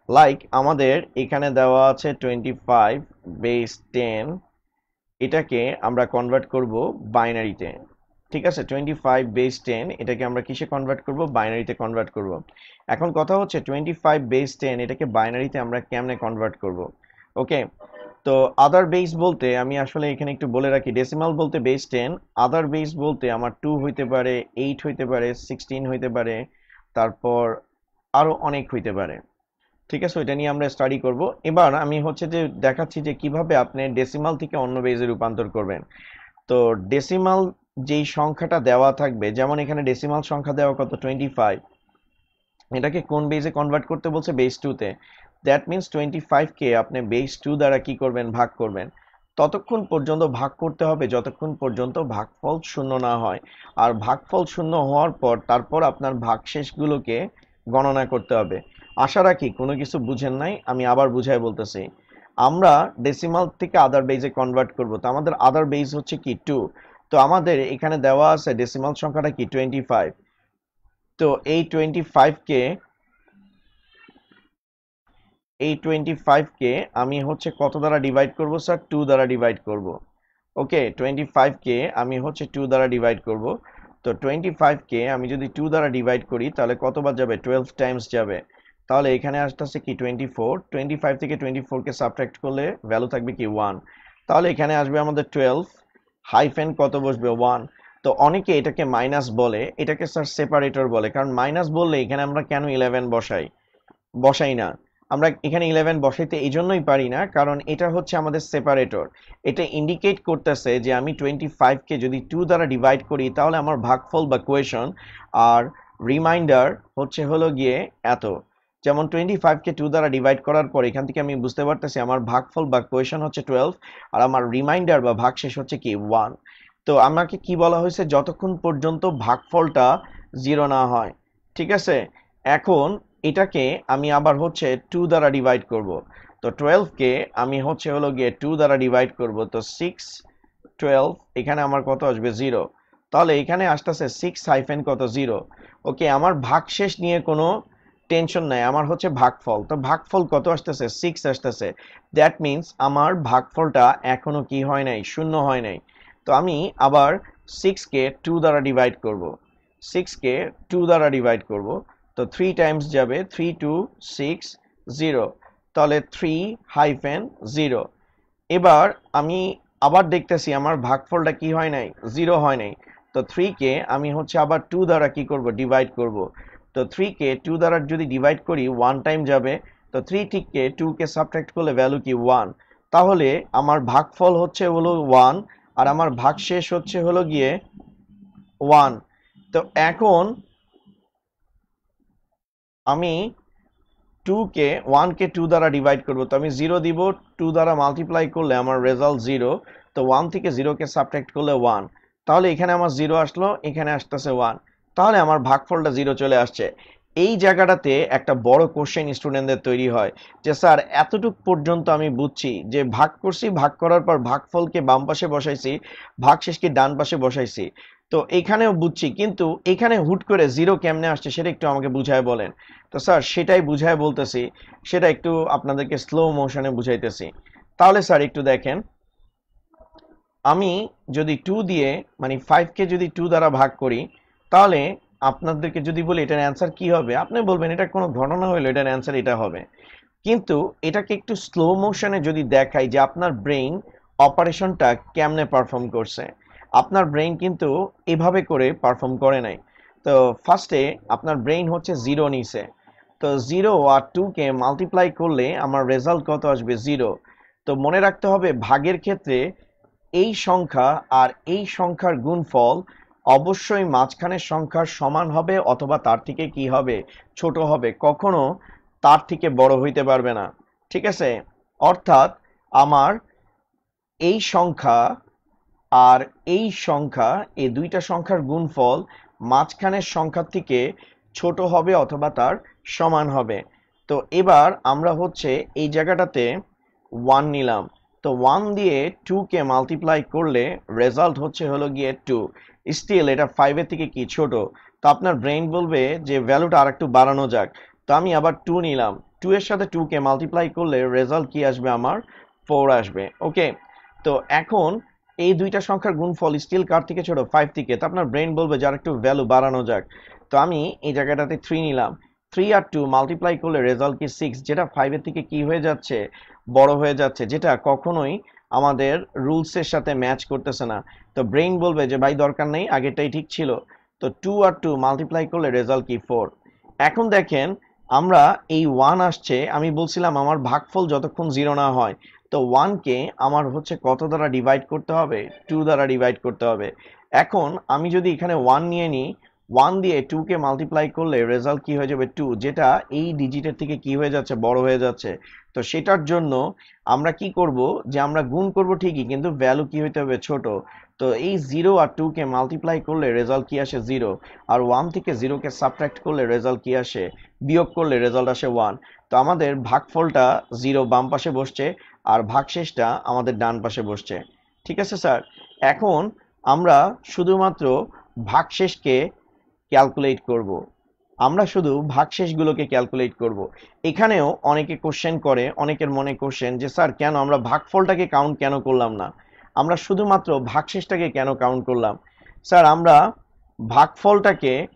লাইক আমাদের এখানে দেওয়া আছে টোয়েন্টি ফাইভ বেস টেন এটাকে আমরা কনভার্ট করব বাইনারিতে ঠিক আছে? টোয়েন্টি ফাইভ বেস টেন এটাকে আমরা কিসে কনভার্ট করব? বাইনারিতে কনভার্ট করব। এখন কথা হচ্ছে টোয়েন্টি ফাইভ বেস টেন এটাকে বাইনারিতে আমরা কেমনে কনভার্ট করব? ওকে তো আদার বেস বলতে আমি আসলে এখানে একটু বলে রাখি ডেসিমাল বলতে বেস টেন আদার বেস বলতে আমার টু হইতে পারে এইট হইতে পারে সিক্সটিন হইতে পারে, তারপর আরও অনেক হইতে পারে। ঠিক আছে, ওইটা নিয়ে আমরা স্টাডি করব। এবার আমি হচ্ছে যে দেখাচ্ছি যে কীভাবে আপনি ডেসিমাল থেকে অন্য বেজে রূপান্তর করবেন। তো ডেসিমাল যেই সংখ্যাটা দেওয়া থাকবে, যেমন এখানে ডেসিমাল সংখ্যা দেওয়া কত? টোয়েন্টি ফাইভ এটাকে কোন বেজে কনভার্ট করতে বলছে? বেস টুতে দ্যাট মিনস টোয়েন্টি ফাইভকে আপনি বেস টু দ্বারা কি করবেন, ভাগ করবেন। ততক্ষণ পর্যন্ত ভাগ করতে হবে, যতক্ষণ পর্যন্ত ভাগফল শূন্য না হয়। আর ভাগফল শূন্য হওয়ার পর তারপর আপনার ভাগশেষগুলোকে গণনা করতে হবে। আশা রাখি কোনো কিছু বুঝেন নাই, আমি আবার বুঝাই বলতেছি। আমরা ডেসিমাল থেকে আদার বেজে কনভার্ট করব। তো আমাদের আদার বেজ হচ্ছে কি টু তো আমাদের এখানে দেওয়া আছে ডেসিমাল সংখ্যাটা কি টোয়েন্টি ফাইভ তো এই টোয়েন্টি ফাইভকে এই টোয়েন্টি ফাইভকে আমি হচ্ছে কত দ্বারা ডিভাইড করব স্যার টু দ্বারা ডিভাইড করব। ওকে টোয়েন্টি ফাইভকে আমি হচ্ছে টু দ্বারা ডিভাইড করব। তো টোয়েন্টি ফাইভকে আমি যদি টু দ্বারা ডিভাইড করি, তাহলে কতবার যাবে? টুয়েলভ টাইমস যাবে। তাহলে এখানে আসতেছে কি? টোয়েন্টি ফোর টোয়েন্টি ফাইভ থেকে টোয়েন্টি ফোরকে সাবট্রাক্ট করলে ভ্যালু থাকবে কি? ওয়ান তাহলে এখানে আসবে আমাদের টুয়েলভ হাইফেন কত বসবে? ওয়ান তো অনেকে এটাকে মাইনাস বলে, এটাকে স্যার সেপারেটর বলে। কারণ মাইনাস বললে এখানে আমরা কেন ইলেভেন বসাই? বসাই না। আমরা এখানে ইলেভেন বসাইতে এই জন্যই পারি না, কারণ এটা হচ্ছে আমাদের সেপারেটর এটা ইন্ডিকেট করতেছে যে আমি টোয়েন্টি ফাইভকে যদি টু দ্বারা ডিভাইড করি, তাহলে আমার ভাগফল বা কোয়েশন আর রিমাইন্ডার হচ্ছে হলো গিয়ে এত। যেমন টোয়েন্টি ফাইভকে টু দ্বারা ডিভাইড করার পর এখান থেকে আমি বুঝতে পারতেছি আমার ভাগফল বা কোয়েশন হচ্ছে টুয়েলভ আর আমার রিমাইন্ডার বা ভাগশেষ হচ্ছে কি ওয়ান তো আমাকে কি বলা হয়েছে? যতক্ষণ পর্যন্ত ভাগফলটা জিরো না হয়। ঠিক আছে? এখন এটাকে আমি আবার হচ্ছে টু দ্বারা ডিভাইড করব। তো টুয়েলভকে আমি হচ্ছে হলো গিয়ে টু দ্বারা ডিভাইড করব। তো সিক্স টুয়েলভ এখানে আমার কত আসবে? জিরো তাহলে এখানে আসতেছে সিক্স হাইফেন কত? জিরো ওকে, আমার ভাগশেষ নিয়ে কোনো টেনশন নাই, আমার হচ্ছে ভাগফল। তো ভাগফল কত আসতেছে? সিক্স আসতেছে। দ্যাট মিনস আমার ভাগফলটা এখনও কি হয় নাই? শূন্য হয় নাই। তো আমি আবার সিক্সকে টু দ্বারা ডিভাইড করব। সিক্সকে টু দ্বারা ডিভাইড করব। তো থ্রি টাইমস যাবে থ্রি টু সিক্স জিরো তাহলে থ্রি হাইফেন জিরো এবার আমি আবার দেখতেছি আমার ভাগফলটা কি হয় নাই জিরো হয় নাই। তো থ্রিকে আমি হচ্ছে আবার টু দ্বারা কি করব ডিভাইড করব। তো থ্রিকে টু দ্বারা যদি ডিভাইড করি ওয়ান টাইম যাবে। তো থ্রি ঠিককে টুকে সাবট্রাক্ট করলে ভ্যালু কি ওয়ান তাহলে আমার ভাগফল হচ্ছে হলো ওয়ান আর আমার ভাগ শেষ হচ্ছে হলো গিয়ে ওয়ান তো এখন আমি টুকে ওয়ানকে টু দ্বারা ডিভাইড করব। তো আমি জিরো দিব টু দ্বারা মাল্টিপ্লাই করলে আমার রেজাল্ট জিরো তো ওয়ান থেকে জিরোকে সাবট্রাক্ট করলে ওয়ান তাহলে এখানে আমার জিরো আসলো, এখানে আসতেছে ওয়ান তাহলে আমার ভাগফলটা জিরো চলে আসছে। এই জায়গাটাতে একটা বড় কোশ্চেন স্টুডেন্টদের তৈরি হয় যে, স্যার, এতটুক পর্যন্ত আমি বুঝছি যে, ভাগ করছি, ভাগ করার পর ভাগফলকে বাম পাশে বসাইছি, ভাগশেষকে ডান পাশে বসাইছি। তো এখানেও বুঝছি, কিন্তু এখানে হুট করে জিরো কেমনে আসছে সেটা একটু আমাকে বুঝায় বলেন। তো স্যার, সেটাই বুঝায় বলতেছি, সেটা একটু আপনাদেরকে স্লো মোশনে বুঝাইতেছি। তাহলে স্যার, একটু দেখেন। আমি যদি টু দিয়ে মানে ফাইভকে যদি টু দ্বারা ভাগ করি, তাহলে আপনাদেরকে যদি বলি এটার অ্যান্সার কি হবে? আপনি বলবেন, এটা কোনো ঘটনা হইল, এটার অ্যান্সার এটা হবে। কিন্তু এটাকে একটু স্লো মোশনে যদি দেখাই যে আপনার ব্রেইন অপারেশনটা কেমনে পারফর্ম করছে। আপনার ব্রেইন কিন্তু এভাবে করে পারফর্ম করে নাই। তো ফার্স্টে আপনার ব্রেইন হচ্ছে জিরো নিছে তো জিরো আর টুকে মাল্টিপ্লাই করলে আমার রেজাল্ট কত আসবে? জিরো তো মনে রাখতে হবে ভাগের ক্ষেত্রে এই সংখ্যা আর এই সংখ্যার গুণফল অবশ্যই মাঝখানের সংখ্যার সমান হবে অথবা তার থেকে কি হবে? ছোট হবে। কখনো তার থেকে বড় হইতে পারবে না। ঠিক আছে? অর্থাৎ আমার এই সংখ্যা আর এই সংখ্যা, এই দুইটা সংখ্যার গুণফল মাঝখানের সংখ্যার থেকে ছোট হবে অথবা তার সমান হবে। তো এবার আমরা হচ্ছে এই জায়গাটাতে ওয়ান নিলাম। তো ওয়ান দিয়ে টুকে মাল্টিপ্লাই করলে রেজাল্ট হচ্ছে হলো গিয়ে টু স্টিল এটা ফাইভের থেকে কি? ছোট। তো আপনার ব্রেইন বলবে যে ভ্যালুটা আর একটু বাড়ানো যাক। তো আমি আবার টু নিলাম। টু এর সাথে টুকে মাল্টিপ্লাই করলে রেজাল্ট কি আসবে? আমার ফোর আসবে। ওকে তো এখন এই দুইটা সংখ্যার গুণফল স্টিল কার থেকে ছোট ফাইভ থেকে, তো আপনার ব্রেন বলবে যে আর একটু ভ্যালু বাড়ানো যাক। তো আমি এই জায়গাটাতে থ্রি নিলাম। থ্রি আর টু মাল্টিপ্লাই করলে রেজাল্ট কি সিক্স যেটা ফাইভের থেকে কি হয়ে যাচ্ছে? বড় হয়ে যাচ্ছে, যেটা কখনোই আমাদের রুলসের সাথে ম্যাচ করতেছে না। তো ব্রেইন বলবে যে, ভাই, দরকার নেই, আগেরটাই ঠিক ছিল। তো টু আর টু মাল্টিপ্লাই করলে রেজাল্ট কি ফোর এখন দেখেন, আমরা এই ওয়ান আসছে, আমি বলছিলাম আমার ভাগফল যতক্ষণ জিরো না হয় তো ওয়ানকে আমার হচ্ছে কত দ্বারা ডিভাইড করতে হবে? টু দ্বারা ডিভাইড করতে হবে। এখন আমি যদি এখানে ওয়ান নিয়ে নিই ওয়ান দিয়ে টুকে মাল্টিপ্লাই করলে রেজাল্ট কি হয়ে যাবে? টু যেটা এই ডিজিটের থেকে কি হয়ে যাচ্ছে? বড় হয়ে যাচ্ছে। তো সেটার জন্য আমরা কি করব? যে আমরা গুণ করব ঠিকই, কিন্তু ভ্যালু কি হইতে হবে? ছোট। তো এই জিরো আর টুকে মাল্টিপ্লাই করলে রেজাল্ট কি আসে? জিরো আর ওয়ান থেকে জিরোকে সাবট্রাক্ট করলে রেজাল্ট কি আসে? বিয়োগ করলে রেজাল্ট আসে ওয়ান তো আমাদের ভাগফলটা জিরো বাম পাশে বসছে। আর ভাগশেষটা আমাদের ডান পাশে বসছে। ঠিক আছে, স্যার? এখন আমরা শুধুমাত্র ভাগশেষকে ক্যালকুলেট করব। আমরা শুধু ভাগশেষগুলোকে ক্যালকুলেট করব। এখানেও অনেকে কোশ্চেন করে, অনেকের মনে কোশ্চেন যে, স্যার, কেন আমরা ভাগফলটাকে কাউন্ট কেন করলাম না? আমরা শুধুমাত্র ভাগশেষটাকে কেন কাউন্ট করলাম? স্যার, আমরা ভাগফলটাকে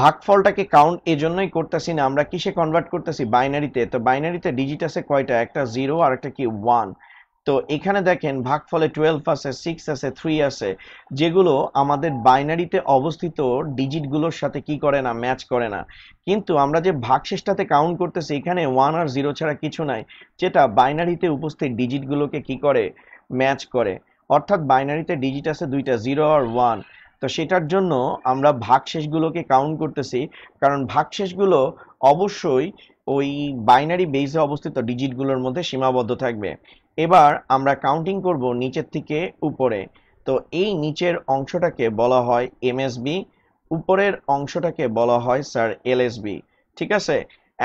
ভাগফলটাকে কাউন্ট এজন্যই করতেছি না, আমরা কিসে কনভার্ট করতেছি? বাইনারিতে তো বাইনারিতে ডিজিট আছে কয়টা? একটা জিরো আর একটা কি? ওয়ান তো এখানে দেখেন, ভাগফলে টুয়েলভ আছে সিক্স আছে থ্রি আছে, যেগুলো আমাদের বাইনারিতে অবস্থিত ডিজিটগুলোর সাথে কি করে না ম্যাচ করে না। কিন্তু আমরা যে ভাগশেষটাতে কাউন্ট করতেছি, এখানে ওয়ান আর জিরো ছাড়া কিছু নাই, যেটা বাইনারিতে উপস্থিত ডিজিটগুলোকে কি করে? ম্যাচ করে। অর্থাৎ বাইনারিতে ডিজিট আছে দুইটা জিরো আর ওয়ান তো সেটার জন্য আমরা ভাগশেষগুলোকে কাউন্ট করতেছি, কারণ ভাগশেষগুলো অবশ্যই ওই বাইনারি বেসে অবস্থিত ডিজিটগুলোর মধ্যে সীমাবদ্ধ থাকবে। এবার আমরা কাউন্টিং করব নিচের থেকে উপরে। তো এই নিচের অংশটাকে বলা হয় এমএসবি উপরের অংশটাকে বলা হয় স্যার এলএসবি ঠিক আছে?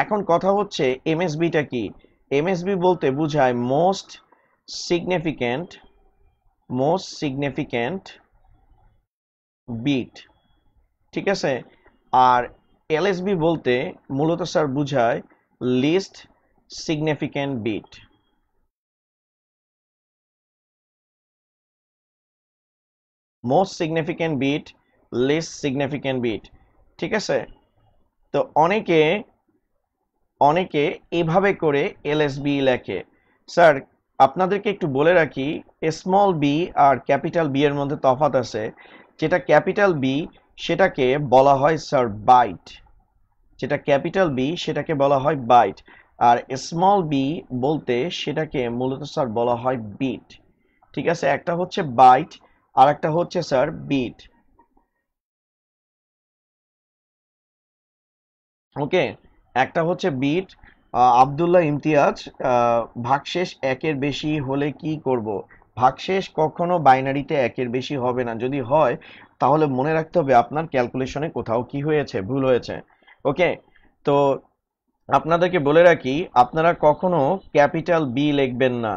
এখন কথা হচ্ছে এমএসবিটা কি? এমএসবি বলতে বোঝায় most significant most significant bit ঠিক আছে? আর এলএসবি বলতে মূলত স্যার বোঝায় least significant bit most significant bit least significant bit ঠিক আছে? তো অনেকে অনেকে এভাবে করে এলএসবি লেখে। স্যার, আপনাদেরকে একটু বলে রাখি স্মল বি আর ক্যাপিটাল বি এর মধ্যে তফাৎ আছে। যেটা ক্যাপিটাল বি সেটাকে বলা হয় স্যার বাইট যেটা ক্যাপিটাল বি সেটাকে বলা হয় বাইট আর স্মল বি বলতে সেটাকে মূলত স্যার বলা হয় বিট ঠিক আছে? একটা হচ্ছে বাইট আর একটা হচ্ছে স্যার বিট ওকে একটা হচ্ছে বিট আবদুল্লাহ ইমতিয়াজ ভাগশেষ একের বেশি হলে কি করব? ভাগশেষ কখনো বাইনারিতে একের বেশি হবে না। যদি হয়, তাহলে মনে রাখতে হবে আপনার ক্যালকুলেশনে কোথাও কি হয়েছে, ভুল হয়েছে। ওকে? তো আপনাদেরকে বলে রাখি, আপনারা কখনো ক্যাপিটাল বি লিখবেন না।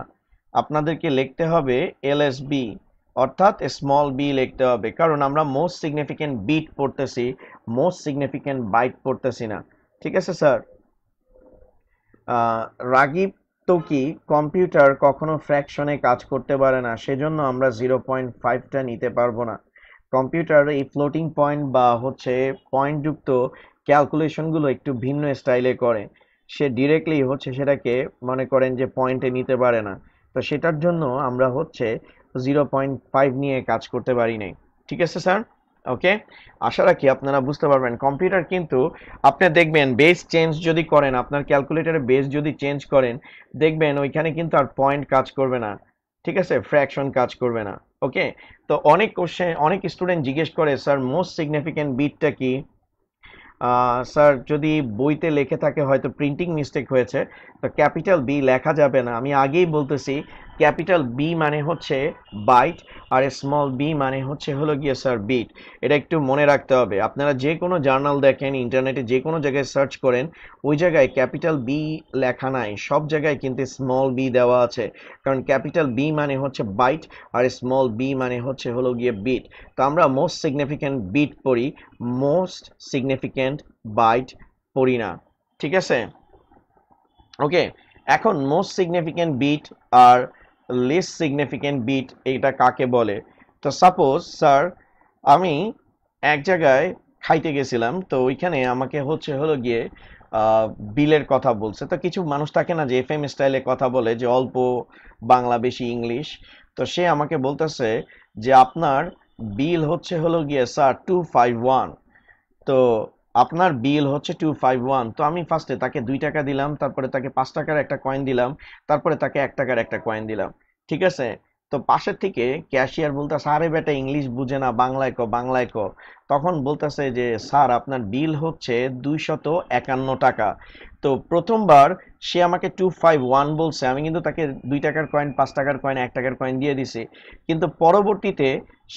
আপনাদেরকে লিখতে হবে এলএসবি অর্থাৎ স্মল বি লিখতে হবে। কারণ আমরা মোস্ট সিগনিফিক্যান্ট বিট পড়তেছি মোস্ট সিগনিফিক্যান্ট বাইট পড়তেছি না। ঠিক আছে স্যার রাগিব তো কি? কম্পিউটার কখনো ফ্র্যাকশনে কাজ করতে পারে না, সেজন্য আমরা জিরো পয়েন্ট ফাইভটা নিতে পারব না। কম্পিউটার এই ফ্লোটিং পয়েন্ট বা হচ্ছে পয়েন্টযুক্ত ক্যালকুলেশনগুলো একটু ভিন্ন স্টাইলে করে। সে ডিরেক্টলি হচ্ছে সেটাকে মনে করেন যে পয়েন্টে নিতে পারে না। তো সেটার জন্য আমরা হচ্ছে জিরো পয়েন্ট ফাইভ নিয়ে কাজ করতে পারি নাই। ঠিক আছে, স্যার? ওকে? আশা রাখি আপনারা বুঝতে পারবেন। কম্পিউটার কিন্তু আপনি দেখবেন বেস চেঞ্জ যদি করেন, আপনার ক্যালকুলেটারে বেস যদি চেঞ্জ করেন, দেখবেন ওইখানে কিন্তু আর পয়েন্ট কাজ করবে না। ঠিক আছে? ফ্র্যাকশন কাজ করবে না। ওকে? তো অনেক কোশ্চেন অনেক স্টুডেন্ট জিজ্ঞেস করে স্যার মোস্ট সিগনিফিক্যান্ট বিটটা কি? স্যার যদি বইতে লেখে থাকে, হয়তো প্রিন্টিং মিস্টেক হয়েছে। তো ক্যাপিটাল বি লেখা যাবে না। আমি আগেই বলতেছি ক্যাপিটাল বি মানে হচ্ছে বাইট আর স্মল বি মানে হচ্ছে হলো গিয়ে স্যার বিট এটা একটু মনে রাখতে হবে। আপনারা যে কোনো জার্নাল দেখেন, ইন্টারনেটে যে কোনো জায়গায় সার্চ করেন, ওই জায়গায় ক্যাপিটাল বি লেখা নাই। সব জায়গায় কিন্তু স্মল বি দেওয়া আছে। কারণ ক্যাপিটাল বি মানে হচ্ছে বাইট আর স্মল বি মানে হচ্ছে হলো গিয়ে বিট তো আমরা মোস্ট সিগনিফিক্যান্ট বিট পড়ি মোস্ট সিগনিফিক্যান্ট বাইট পড়ি না। ঠিক আছে? ওকে এখন মোস্ট সিগনিফিক্যান্ট বিট আর লেস সিগনিফিক্যান্ট বিট এটা কাকে বলে? তো সাপোজ স্যার আমি এক জায়গায় খাইতে গেছিলাম, তো ওইখানে আমাকে হচ্ছে হলো গিয়ে বিলের কথা বলছে। তো কিছু মানুষ থাকে না যে এফ এম স্টাইলে কথা বলে, যে অল্প বাংলা, বেশি ইংলিশ তো সে আমাকে বলতেছে যে আপনার বিল হচ্ছে হলো গিয়ে স্যার টু ফাইভ ওয়ান তো আপনার বিল হচ্ছে টু ফাইভ ওয়ান তো আমি ফার্স্টে তাকে দুই টাকা দিলাম, তারপরে তাকে পাঁচ টাকার একটা কয়েন দিলাম, তারপরে তাকে এক টাকার একটা কয়েন দিলাম, ঠিক আছে? তো পাশের থেকে ক্যাশিয়ার বলতেছে, আরে বেটা ইংলিশ বুঝে না, বাংলায় ক বাংলায় ক। তখন বলতেছে যে, স্যার, আপনার বিল হচ্ছে দুইশত একান্ন টাকা। তো প্রথমবার সে আমাকে টু ফাইভ ওয়ান বলছে, আমি কিন্তু তাকে দুই টাকার কয়েন পাঁচ টাকার কয়েন এক টাকার কয়েন দিয়ে দিছি। কিন্তু পরবর্তীতে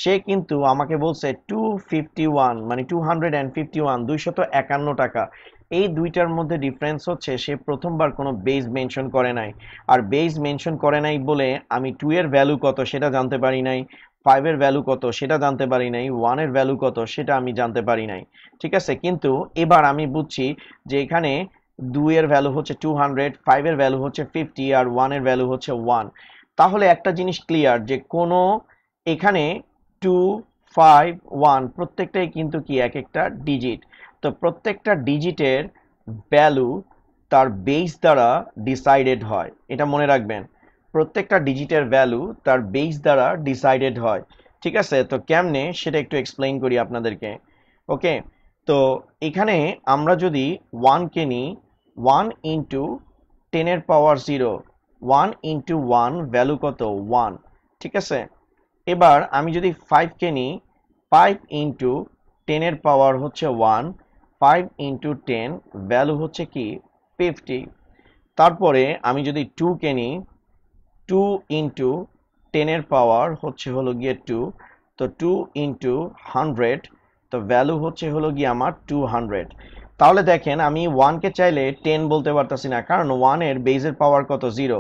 সে কিন্তু আমাকে বলছে টু ফিফটি ওয়ান মানে two hundred and fifty one দুইশত একান্ন টাকা। এই দুইটার মধ্যে ডিফারেন্স হচ্ছে, সে প্রথমবার কোনো বেস মেনশন করে নাই। আর বেস মেনশন করে নাই বলে আমি টু এর ভ্যালু কত সেটা জানতে পারি নাই ফাইভের ভ্যালু কত সেটা জানতে পারি নাই ওয়ানের ভ্যালু কত সেটা আমি জানতে পারি নাই। ঠিক আছে? কিন্তু এবার আমি বুঝছি যে এখানে দুইয়ের ভ্যালু হচ্ছে টু হান্ড্রেড ফাইভের ভ্যালু হচ্ছে ফিফটি আর ওয়ানের ভ্যালু হচ্ছে ওয়ান তাহলে একটা জিনিস ক্লিয়ার যে কোনো এখানে টু ফাইভ ওয়ান প্রত্যেকটাই কিন্তু কি এক একটা ডিজিট তো প্রত্যেকটা ডিজিটের ভ্যালু তার বেস দ্বারা ডিসাইডেড হয়। এটা মনে রাখবেন। প্রত্যেকটা ডিজিটের ভ্যালু তার বেস দ্বারা ডিসাইডেড হয়। ঠিক আছে? তো কেমনে? সেটা একটু এক্সপ্লেইন করি আপনাদেরকে। ওকে? তো এখানে আমরা যদি ওয়ানকে নিই ওয়ান ইন্টু টেনের power zero one into one value কত? ওয়ান ঠিক আছে? এবার আমি যদি ফাইভকে নিই ফাইভ ইন্টু টেনের পাওয়ার হচ্ছে one five into ten value হচ্ছে কি? ফিফটি তারপরে আমি যদি টুকে নিই টু ইন্টু টেনের পাওয়ার হচ্ছে হলো গিয়ে টু তো টু ইন্টু হান্ড্রেড তো ভ্যালু হচ্ছে হলো গিয়ে আমার টু হান্ড্রেড তাহলে দেখেন, আমি ওয়ানকে চাইলে টেন বলতে পারতাছি না, কারণ ওয়ানের বেজের পাওয়ার কত? জিরো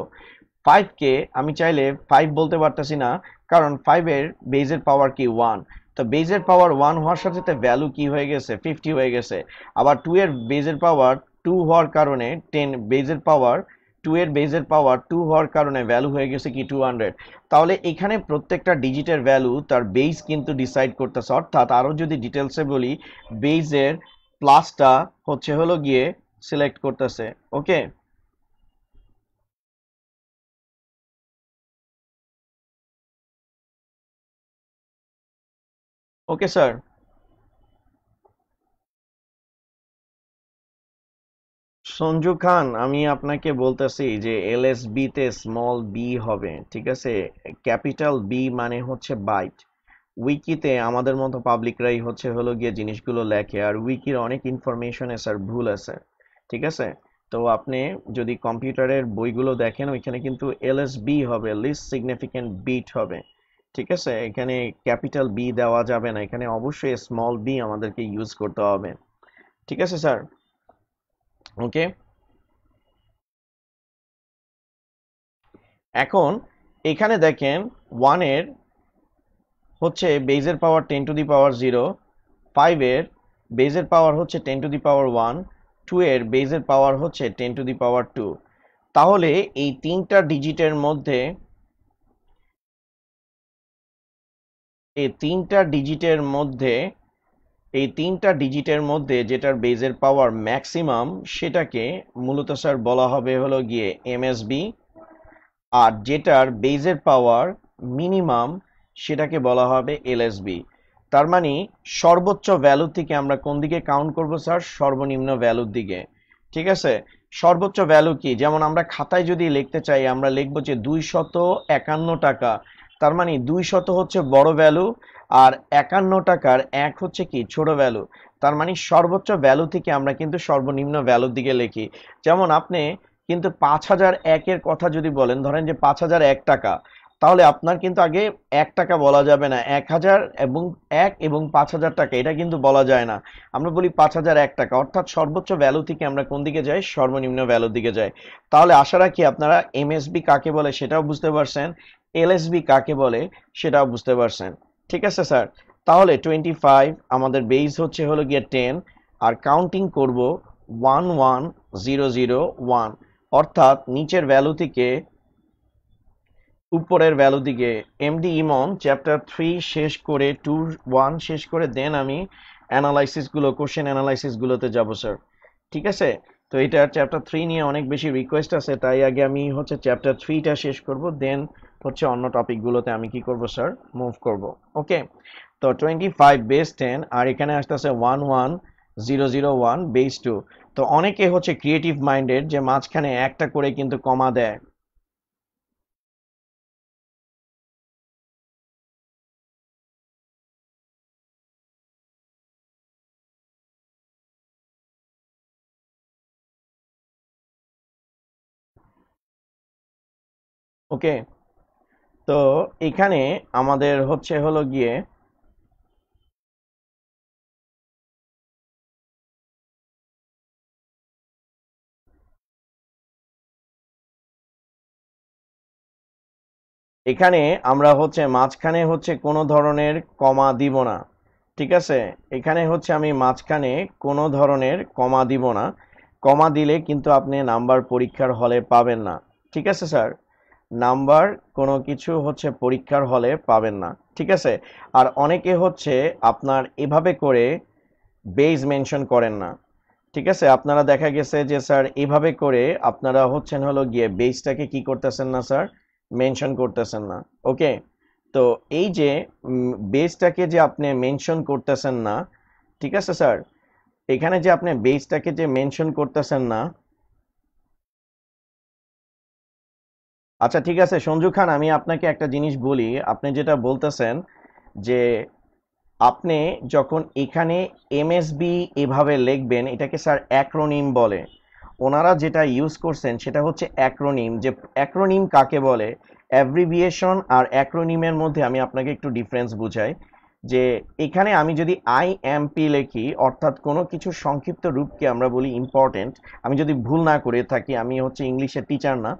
ফাইভকে আমি চাইলে ফাইভ বলতে পারতাছি না, কারণ ফাইভের বেজের পাওয়ার কি? ওয়ান তো বেজের পাওয়ার ওয়ান হওয়ার সাথে সাথে ভ্যালু কি হয়ে গেছে? ফিফটি হয়ে গেছে। আবার টু এর বেজের পাওয়ার টু হওয়ার কারণে টেন বেজের পাওয়ার টু এর বেজের পাওয়ার টু হওয়ার কারণে ভ্যালু হয়ে গেছে কি? টু হান্ড্রেড তাহলে এখানে প্রত্যেকটা ডিজিটের ভ্যালু তার বেস কিন্তু ডিসাইড করতেছে। অর্থাৎ আরও যদি ডিটেলসে বলি বেজের প্লাসটা হচ্ছে হলো গিয়ে সিলেক্ট করতেছে। ওকে ওকে, স্যার। সঞ্জু খান, আমি আপনাকে বলতেছি যে এলএসবি তে স্মল বি হবে, ঠিক আছে? ক্যাপিটাল বি মানে হচ্ছে বাইট উইকিতে আমাদের মতো পাবলিকরাই হচ্ছে হলো গিয়ে জিনিসগুলো লেখে, আর উইকির অনেক ইনফরমেশনে স্যার, ভুল আছে, ঠিক আছে? তো আপনি যদি কম্পিউটারের বইগুলো দেখেন, ওইখানে কিন্তু এলএসবি হবে লিস্ট সিগনিফিকেন্ট বিট হবে। ঠিক আছে, এখানে ক্যাপিটাল বি দেওয়া যাবে না, এখানে অবশ্যই স্মল বি আমাদেরকে ইউজ করতে হবে। ঠিক আছে স্যার ওকে এখন এখানে দেখেন ওয়ানের হচ্ছে বেজের power ten to the power zero ফাইভের বেজের পাওয়ার হচ্ছে ten to the power one two এর বেজের পাওয়ার হচ্ছে ten to the power two তাহলে এই তিনটা ডিজিটের মধ্যে এই তিনটা ডিজিটের মধ্যে, এই তিনটা ডিজিটের মধ্যে যেটার বেজের পাওয়ার ম্যাক্সিমাম সেটাকে মূলত স্যার বলা হবে হলো গিয়ে এমএসবি আর যেটার বেজের পাওয়ার মিনিমাম সেটাকে বলা হবে এলএসবি তার মানে সর্বোচ্চ ভ্যালু থেকে আমরা কোন দিকে কাউন্ট করব স্যার সর্বনিম্ন ভ্যালুর দিকে। ঠিক আছে? সর্বোচ্চ ভ্যালু কি? যেমন আমরা খাতায় যদি লিখতে চাই, আমরা লিখব যে দুই শত একান্ন টাকা। তার মানে দুই শত হচ্ছে বড় ভ্যালু আর একান্ন টাকার এক হচ্ছে কি ছোট ভ্যালু তার মানে সর্বোচ্চ ভ্যালু থেকে আমরা কিন্তু সর্বনিম্ন ভ্যালুর দিকে লিখি। যেমন আপনি কিন্তু পাঁচ হাজার একের কথা যদি বলেন, ধরেন যে পাঁচ হাজার এক টাকা, তাহলে আপনার কিন্তু আগে এক টাকা বলা যাবে না। এক হাজার এবং এক এবং পাঁচ হাজার টাকা, এটা কিন্তু বলা যায় না। আমরা বলি পাঁচ হাজার এক টাকা, অর্থাৎ সর্বোচ্চ ভ্যালু থেকে আমরা কোন দিকে যাই? সর্বনিম্ন ভ্যালুর দিকে যাই। তাহলে আশা রাখি আপনারা এমএসবি কাকে বলে সেটাও বুঝতে পারছেন। এলএসবি কাকে বলে সেটাও বুঝতে পারছেন। ঠিক আছে স্যার? তাহলে টোয়েন্টি ফাইভ আমাদের বেস হচ্ছে হলো গিয়ে টেন আর কাউন্টিং করব one one zero zero one অর্থাৎ নিচের ভ্যালু থেকে উপরের ভ্যালু দিকে এমডি ইমন চ্যাপ্টার থ্রি শেষ করে টু ওয়ান শেষ করে দেন আমি অ্যানালাইসিসগুলো কোশ্চেন অ্যানালাইসিসগুলোতে যাব স্যার ঠিক আছে? তো এটা চ্যাপ্টার থ্রি নিয়ে অনেক বেশি রিকোয়েস্ট আছে, তাই আগে আমি হচ্ছে চ্যাপ্টার থ্রিটা শেষ করব দেন হচ্ছে অন্য টপিকগুলোতে আমি কি করব স্যার মুভ করব। ওকে তো টোয়েন্টি ফাইভ বেস টেন আর এখানে আসতেছে one one zero zero one base two তো অনেকে হচ্ছে ক্রিয়েটিভ মাইন্ডেড যে মাঝখানে একটা করে কিন্তু কমা দেয়। ওকে তো এখানে আমাদের হচ্ছে হলো গিয়ে এখানে আমরা হচ্ছে মাঝখানে হচ্ছে কোনো ধরনের কমা দিব না, ঠিক আছে? এখানে হচ্ছে আমি মাঝখানে কোনো ধরনের কমা দিব না। কমা দিলে কিন্তু আপনি নাম্বার পরীক্ষার হলে পাবেন না, ঠিক আছে, স্যার? নাম্বার কোনো কিছু হচ্ছে পরীক্ষার হলে পাবেন না, ঠিক আছে? আর অনেকে হচ্ছে আপনার এভাবে করে বেজ মেনশন করেন না, ঠিক আছে? আপনারা দেখা গেছে যে, স্যার, এভাবে করে আপনারা হচ্ছেন হলো গিয়ে বেজটাকে কি করতেছেন না, স্যার? মেনশন করতেছেন না, ওকে? তো এই যে বেজটাকে যে আপনি মেনশন করতেছেন না, ঠিক আছে, স্যার? এখানে যে আপনি বেজটাকে যে মেনশন করতেছেন না আচ্ছা ঠিক আছে। সঞ্জু খান, আমি আপনাকে একটা জিনিস বলি। আপনি যেটা বলতেছেন যে আপনি যখন এখানে এমএসবি এভাবে লিখবেন, এটাকে স্যার অ্যাক্রোনিম বলে। ওনারা যেটা ইউজ করছেন সেটা হচ্ছে অ্যাক্রোনিম। যে অ্যাক্রোনিম কাকে বলে? অ্যাব্রিভিয়েশন আর অ্যাক্রোনিমের মধ্যে আমি আপনাকে একটু ডিফারেন্স বুঝাই। যে এখানে আমি যদি আই এম পি লিখি, অর্থাৎ কোনো কিছু সংক্ষিপ্ত রূপকে আমরা বলি ইম্পর্টেন্ট আমি যদি ভুল না করে থাকি, আমি হচ্ছে ইংলিশের টিচার না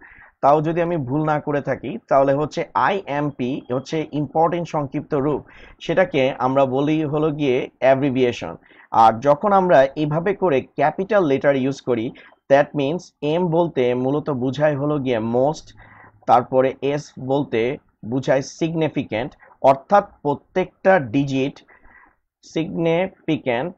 তাও যদি আমি ভুল না করে থাকি, তাহলে হচ্ছে আই এম পি হচ্ছে ইম্পর্টেন্ট সংক্ষিপ্ত রূপ। সেটাকে আমরা বলি হলো গিয়ে অ্যাব্রিভিয়েশন আর যখন আমরা এভাবে করে ক্যাপিটাল লেটার ইউজ করি দ্যাট মিনস এম বলতে মূলত বুঝায় হলো গিয়ে মোস্ট তারপরে এস বলতে বুঝায় সিগনিফিক্যান্ট অর্থাৎ প্রত্যেকটা ডিজিট সিগনিফিক্যান্ট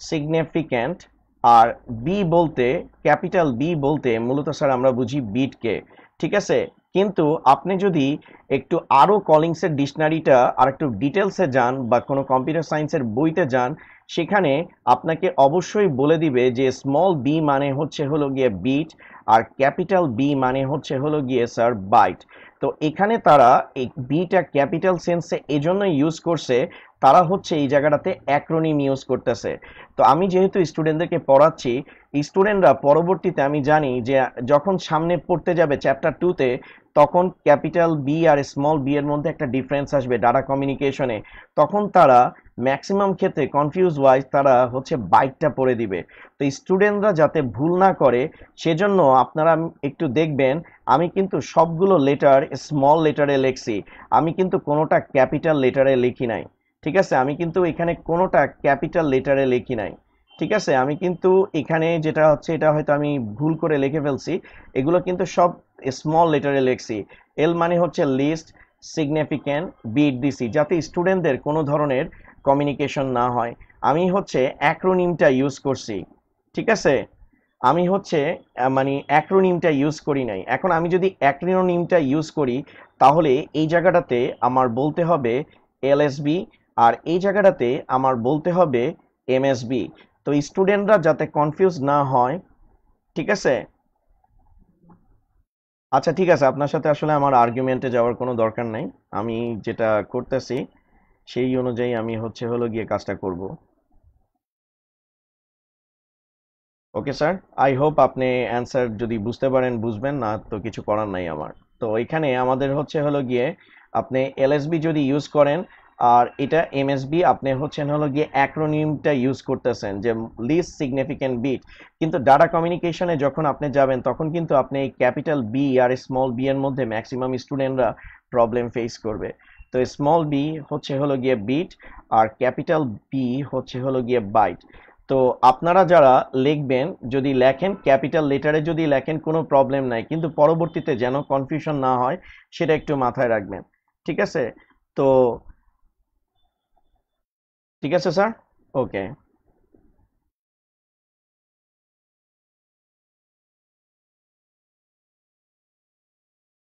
সিগনিফিক্যান্ট আর বি বলতে, ক্যাপিটাল বি বলতে মূলত স্যার আমরা বুঝি বিটকে ঠিক আছে? কিন্তু আপনি যদি একটু আরও কলিংসের ডিকশনারিটা আর একটু ডিটেলসে যান বা কোনো কম্পিউটার সায়েন্সের বইতে যান, সেখানে আপনাকে অবশ্যই বলে দিবে যে স্মল বি মানে হচ্ছে হলো গিয়ে বিট আর ক্যাপিটাল বি মানে হচ্ছে হলো গিয়ে স্যার বাইট তো এখানে তারা এই বিটা ক্যাপিটাল সেন্সে এজন্য ইউজ করছে, তারা হচ্ছে এই জায়গাটাতে অ্যাক্রোনিম ইউজ করতেছে। তো আমি যেহেতু স্টুডেন্টদেরকে পড়াচ্ছি স্টুডেন্টরা পরবর্তীতে আমি জানি যে যখন সামনে পড়তে যাবে চ্যাপ্টার টুতে, তখন ক্যাপিটাল বি আর স্মল বি এর মধ্যে একটা ডিফারেন্স আসবে ডাটা কমিউনিকেশনে তখন তারা ম্যাক্সিমাম ক্ষেত্রে কনফিউজ ওয়াইজ তারা হচ্ছে বাইকটা পড়ে দিবে। তো স্টুডেন্টরা যাতে ভুল না করে, সেজন্য আপনারা একটু দেখবেন, আমি কিন্তু সবগুলো লেটার স্মল লেটারে লিখছি। আমি কিন্তু কোনোটা ক্যাপিটাল লেটারে লিখি নাই। ঠিক আছে? আমি কিন্তু এখানে কোনোটা ক্যাপিটাল লেটারে লিখি নাই। ঠিক আছে? আমি কিন্তু এখানে যেটা হচ্ছে, এটা হয়তো আমি ভুল করে লিখে ফেলছি, এগুলো কিন্তু সব স্মল লেটারে লিখছি। এল মানে হচ্ছে লিস্ট সিগনিফিক্যান্ট বিট দিছি যাতে স্টুডেন্টদের কোনো ধরনের কমিউনিকেশন না হয়, আমি হচ্ছে অ্যাক্রোনিমটা ইউজ করছি, ঠিক আছে? আমি হচ্ছে মানে অ্যাক্রোনিমটা ইউজ করি নাই। এখন আমি যদি অ্যাক্রোনিমটা ইউজ করি, তাহলে এই জায়গাটাতে আমার বলতে হবে এলএসবি আর এই জায়গাটাতে আমার বলতে হবে এমএসবি তো স্টুডেন্টরা যাতে কনফিউজ না হয়, ঠিক আছে? আচ্ছা ঠিক আছে। আপনার সাথে আসলে আমার আর্গুমেন্টে যাওয়ার কোনো দরকার নেই। আমি যেটা করতেছি সেই অনুযায়ী আমি হচ্ছে হলো গিয়ে কাজটা করব। ওকে স্যার আই হোপ আপনি অ্যান্সার যদি বুঝতে পারেন, বুঝবেন, না তো কিছু করার নাই আমার। তো এখানে আমাদের হচ্ছে হলো গিয়ে আপনি এলএসবি যদি ইউজ করেন, আর এটা এমএসবি আপনি হচ্ছেন হলো গিয়ে অ্যাক্রোনিমটা ইউজ করতেছেন, যে লিস্ট সিগনিফিক্যান্ট বিট কিন্তু ডাটা কমিউনিকেশনে যখন আপনি যাবেন, তখন কিন্তু আপনি ক্যাপিটাল বি আর স্মল বি এর মধ্যে ম্যাক্সিমাম স্টুডেন্টরা প্রবলেম ফেস করবে। তো স্মল বি হচ্ছে হলো গিয়ে বিট আর ক্যাপিটাল বি হচ্ছে হলো গিয়ে বাইট তো আপনারা যারা লিখবেন, যদি লেখেন ক্যাপিটাল লেটারে যদি লেখেন, কোনো প্রবলেম নাই। কিন্তু পরবর্তীতে যেন কনফিউশন না হয়, সেটা একটু মাথায় রাখবেন। ঠিক আছে? তো ঠিক আছে স্যার ওকে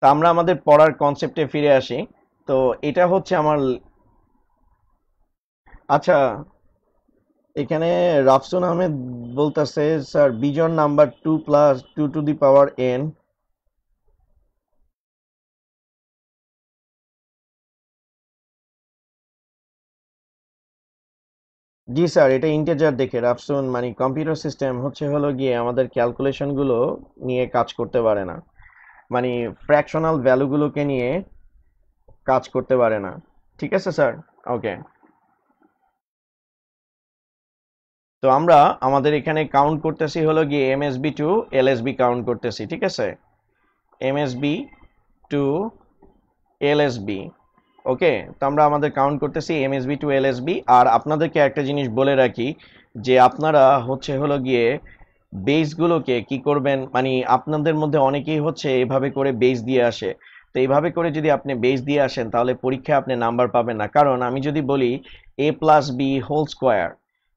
তা আমরা আমাদের পড়ার কনসেপ্টে ফিরে আসি। তো এটা হচ্ছে আমার আচ্ছা এখানে রাফসুন আহমেদ বলতেছে, sir, Bijan number two plus two to the power N. G sir, এটা ইন্টেজার দেখে। রাফসুন মানে কম্পিউটার সিস্টেম হচ্ছে হলো গিয়ে আমাদের ক্যালকুলেশনগুলো নিয়ে কাজ করতে পারে না। মানে ফ্র্যাকশনাল ভ্যালুগুলোকে নিয়ে কাজ করতে পারে না। ঠিক আছে, স্যার? ওকে তো আমরা আমাদের এখানে কাউন্ট করতেছি হলো গিয়ে এমএসবি টু এলএসবি কাউন্ট করতেছি, ঠিক আছে? এমএসবি টু এলএসবি ওকে তো আমরা আমাদের কাউন্ট করতেছি এমএসবি টু এলএসবি আর আপনাদেরকে একটা জিনিস বলে রাখি যে আপনারা হচ্ছে হলো গিয়ে বেসগুলোকে কি করবেন মানে আপনাদের মধ্যে অনেকেই হচ্ছে এভাবে করে বেস দিয়ে আসে। তো এইভাবে করে যদি আপনি বেস দিয়ে আসেন, তাহলে পরীক্ষায় আপনি নাম্বার পাবেন না। কারণ আমি যদি বলি A plus B whole square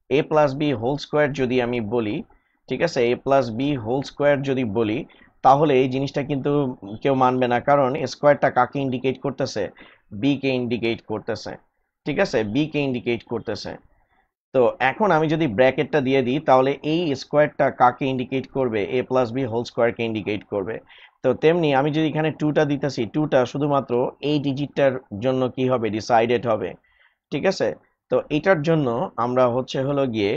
A plus B whole square যদি আমি বলি, ঠিক আছে? A plus B whole square যদি বলি, তাহলে এই জিনিসটা কিন্তু কেউ মানবে না। কারণ স্কোয়ারটা কাকে ইন্ডিকেট করতেছে? বি কে ইন্ডিকেট করতেছে। ঠিক আছে? বি কে ইন্ডিকেট করতেছে। তো এখন আমি যদি ব্র্যাকেটটা দিয়ে দিই, তাহলে এই স্কোয়ারটা কাকে ইন্ডিকেট করবে? এ প্লাস বি হোল স্কোয়ারকে ইন্ডিকেট করবে। তো তেমনি আমি যদি এখানে টুটা দিতেছি টুটা শুধুমাত্র এই ডিজিটটার জন্য কি হবে? ডিসাইডেড হবে। ঠিক আছে? তো এটার জন্য আমরা হচ্ছে হলো গিয়ে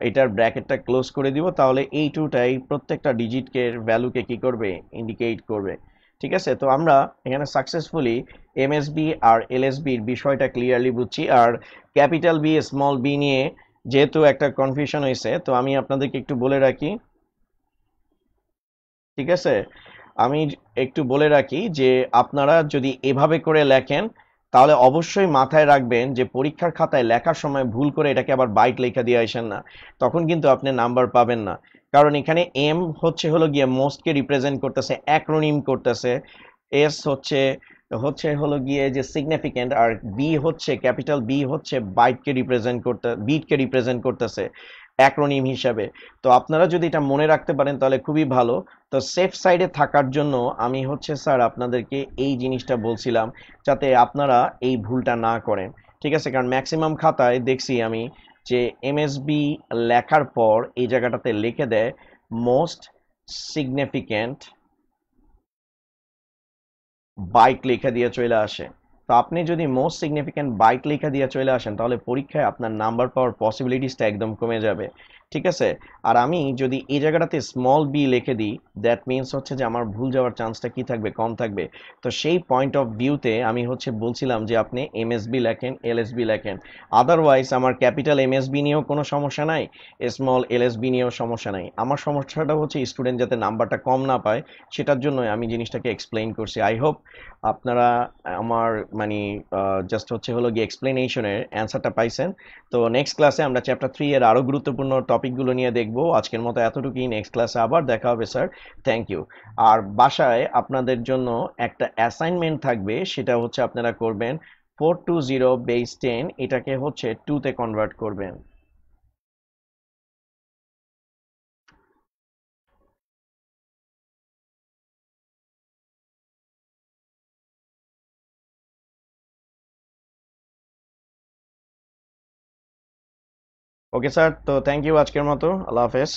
এটার ব্র্যাকেটটা ক্লোজ করে দিব, তাহলে এই টুটাই প্রত্যেকটা ডিজিটকে ভ্যালুকে কি করবে? ইন্ডিকেট করবে। ঠিক আছে? তো আমরা এখানে সাকসেসফুলি এমএসবি আর এলএসবির বিষয়টা ক্লিয়ারলি বুঝছি। আর ক্যাপিটাল বি স্মল বি নিয়ে যেহেতু একটা কনফিউশন হয়েছে, তো আমি আপনাদেরকে একটু বলে রাখি। ঠিক আছে? আমি একটু বলে রাখি যে আপনারা যদি এভাবে করে লেখেন, তাহলে অবশ্যই মাথায় রাখবেন যে পরীক্ষার খাতায় লেখার সময় ভুল করে এটাকে আবার বাইট লেখা দিয়ে আসেন না। তখন কিন্তু আপনি নাম্বার পাবেন না। কারণ এখানে এম হচ্ছে হলো গিয়ে মোস্টকে রিপ্রেজেন্ট করতেছে অ্যাক্রোনিম করতেছে। এস হচ্ছে হচ্ছে হলো গিয়ে যে সিগনিফিক্যান্ট আর বি হচ্ছে ক্যাপিটাল বি হচ্ছে বাইটকে রিপ্রেজেন্ট করতে বিটকে রিপ্রেজেন্ট করতেছে। অ্যাক্রোনিম হিসাবে। তো আপনারা যদি এটা মনে রাখতে পারেন তাহলে খুবই ভালো। তো সেফ সাইডে থাকার জন্য আমি হচ্ছে স্যার আপনাদেরকে এই জিনিসটা বলছিলাম যাতে আপনারা এই ভুলটা না করেন। ঠিক আছে? কারণ ম্যাক্সিমাম খাতায় দেখছি আমি যে এমএসবি লেখার পর এই জায়গাটাতে লিখে দেয় মোস্ট সিগনিফিক্যান্ট বাইক লিখে দিয়ে চলে আসে। তো আপনি যদি মোস্ট সিগনিফিকেন্ট বাইক লেখা দিয়ে চলে আসেন, তাহলে পরীক্ষায় আপনার নাম্বার পাওয়ার পসিবিলিটিসটা একদম কমে যাবে। ঠিক আছে? আর আমি যদি এই জায়গাটাতে স্মল বি লিখে দিই দ্যাট মিনস হচ্ছে যে আমার ভুল যাওয়ার চান্সটা কি থাকবে? কম থাকবে। তো সেই পয়েন্ট অফ ভিউতে আমি হচ্ছে বলছিলাম যে আপনি এমএসবি লেখেন এলএসবি লেখেন। আদারওয়াইজ আমার ক্যাপিটাল এমএসবি নিয়েও কোনো সমস্যা নাই স্মল এলএসবি নিয়েও সমস্যা নাই। আমার সমস্যাটা হচ্ছে স্টুডেন্ট যাতে নাম্বারটা কম না পায়, সেটার জন্য আমি জিনিসটাকে এক্সপ্লেইন করছি। আই হোপ আপনারা আমার মানে জাস্ট হচ্ছে হলো গিয়ে এক্সপ্লেনেশনের অ্যান্সারটা পাইছেন। তো নেক্সট ক্লাসে আমরা চ্যাপ্টার থ্রি এর আরও গুরুত্বপূর্ণ টপিকগুলো নিয়ে দেখব। আজকের মতো এতটুকুই। নেক্সট ক্লাসে আবার দেখা হবে স্যার থ্যাংক ইউ আর বাসায় আপনাদের জন্য একটা অ্যাসাইনমেন্ট থাকবে। সেটা হচ্ছে আপনারা করবেন four two zero base ten এটাকে হচ্ছে টুতে কনভার্ট করবেন। ওকে স্যার তো থ্যাংক ইউ আজকের মতো আল্লাহ হাফেজ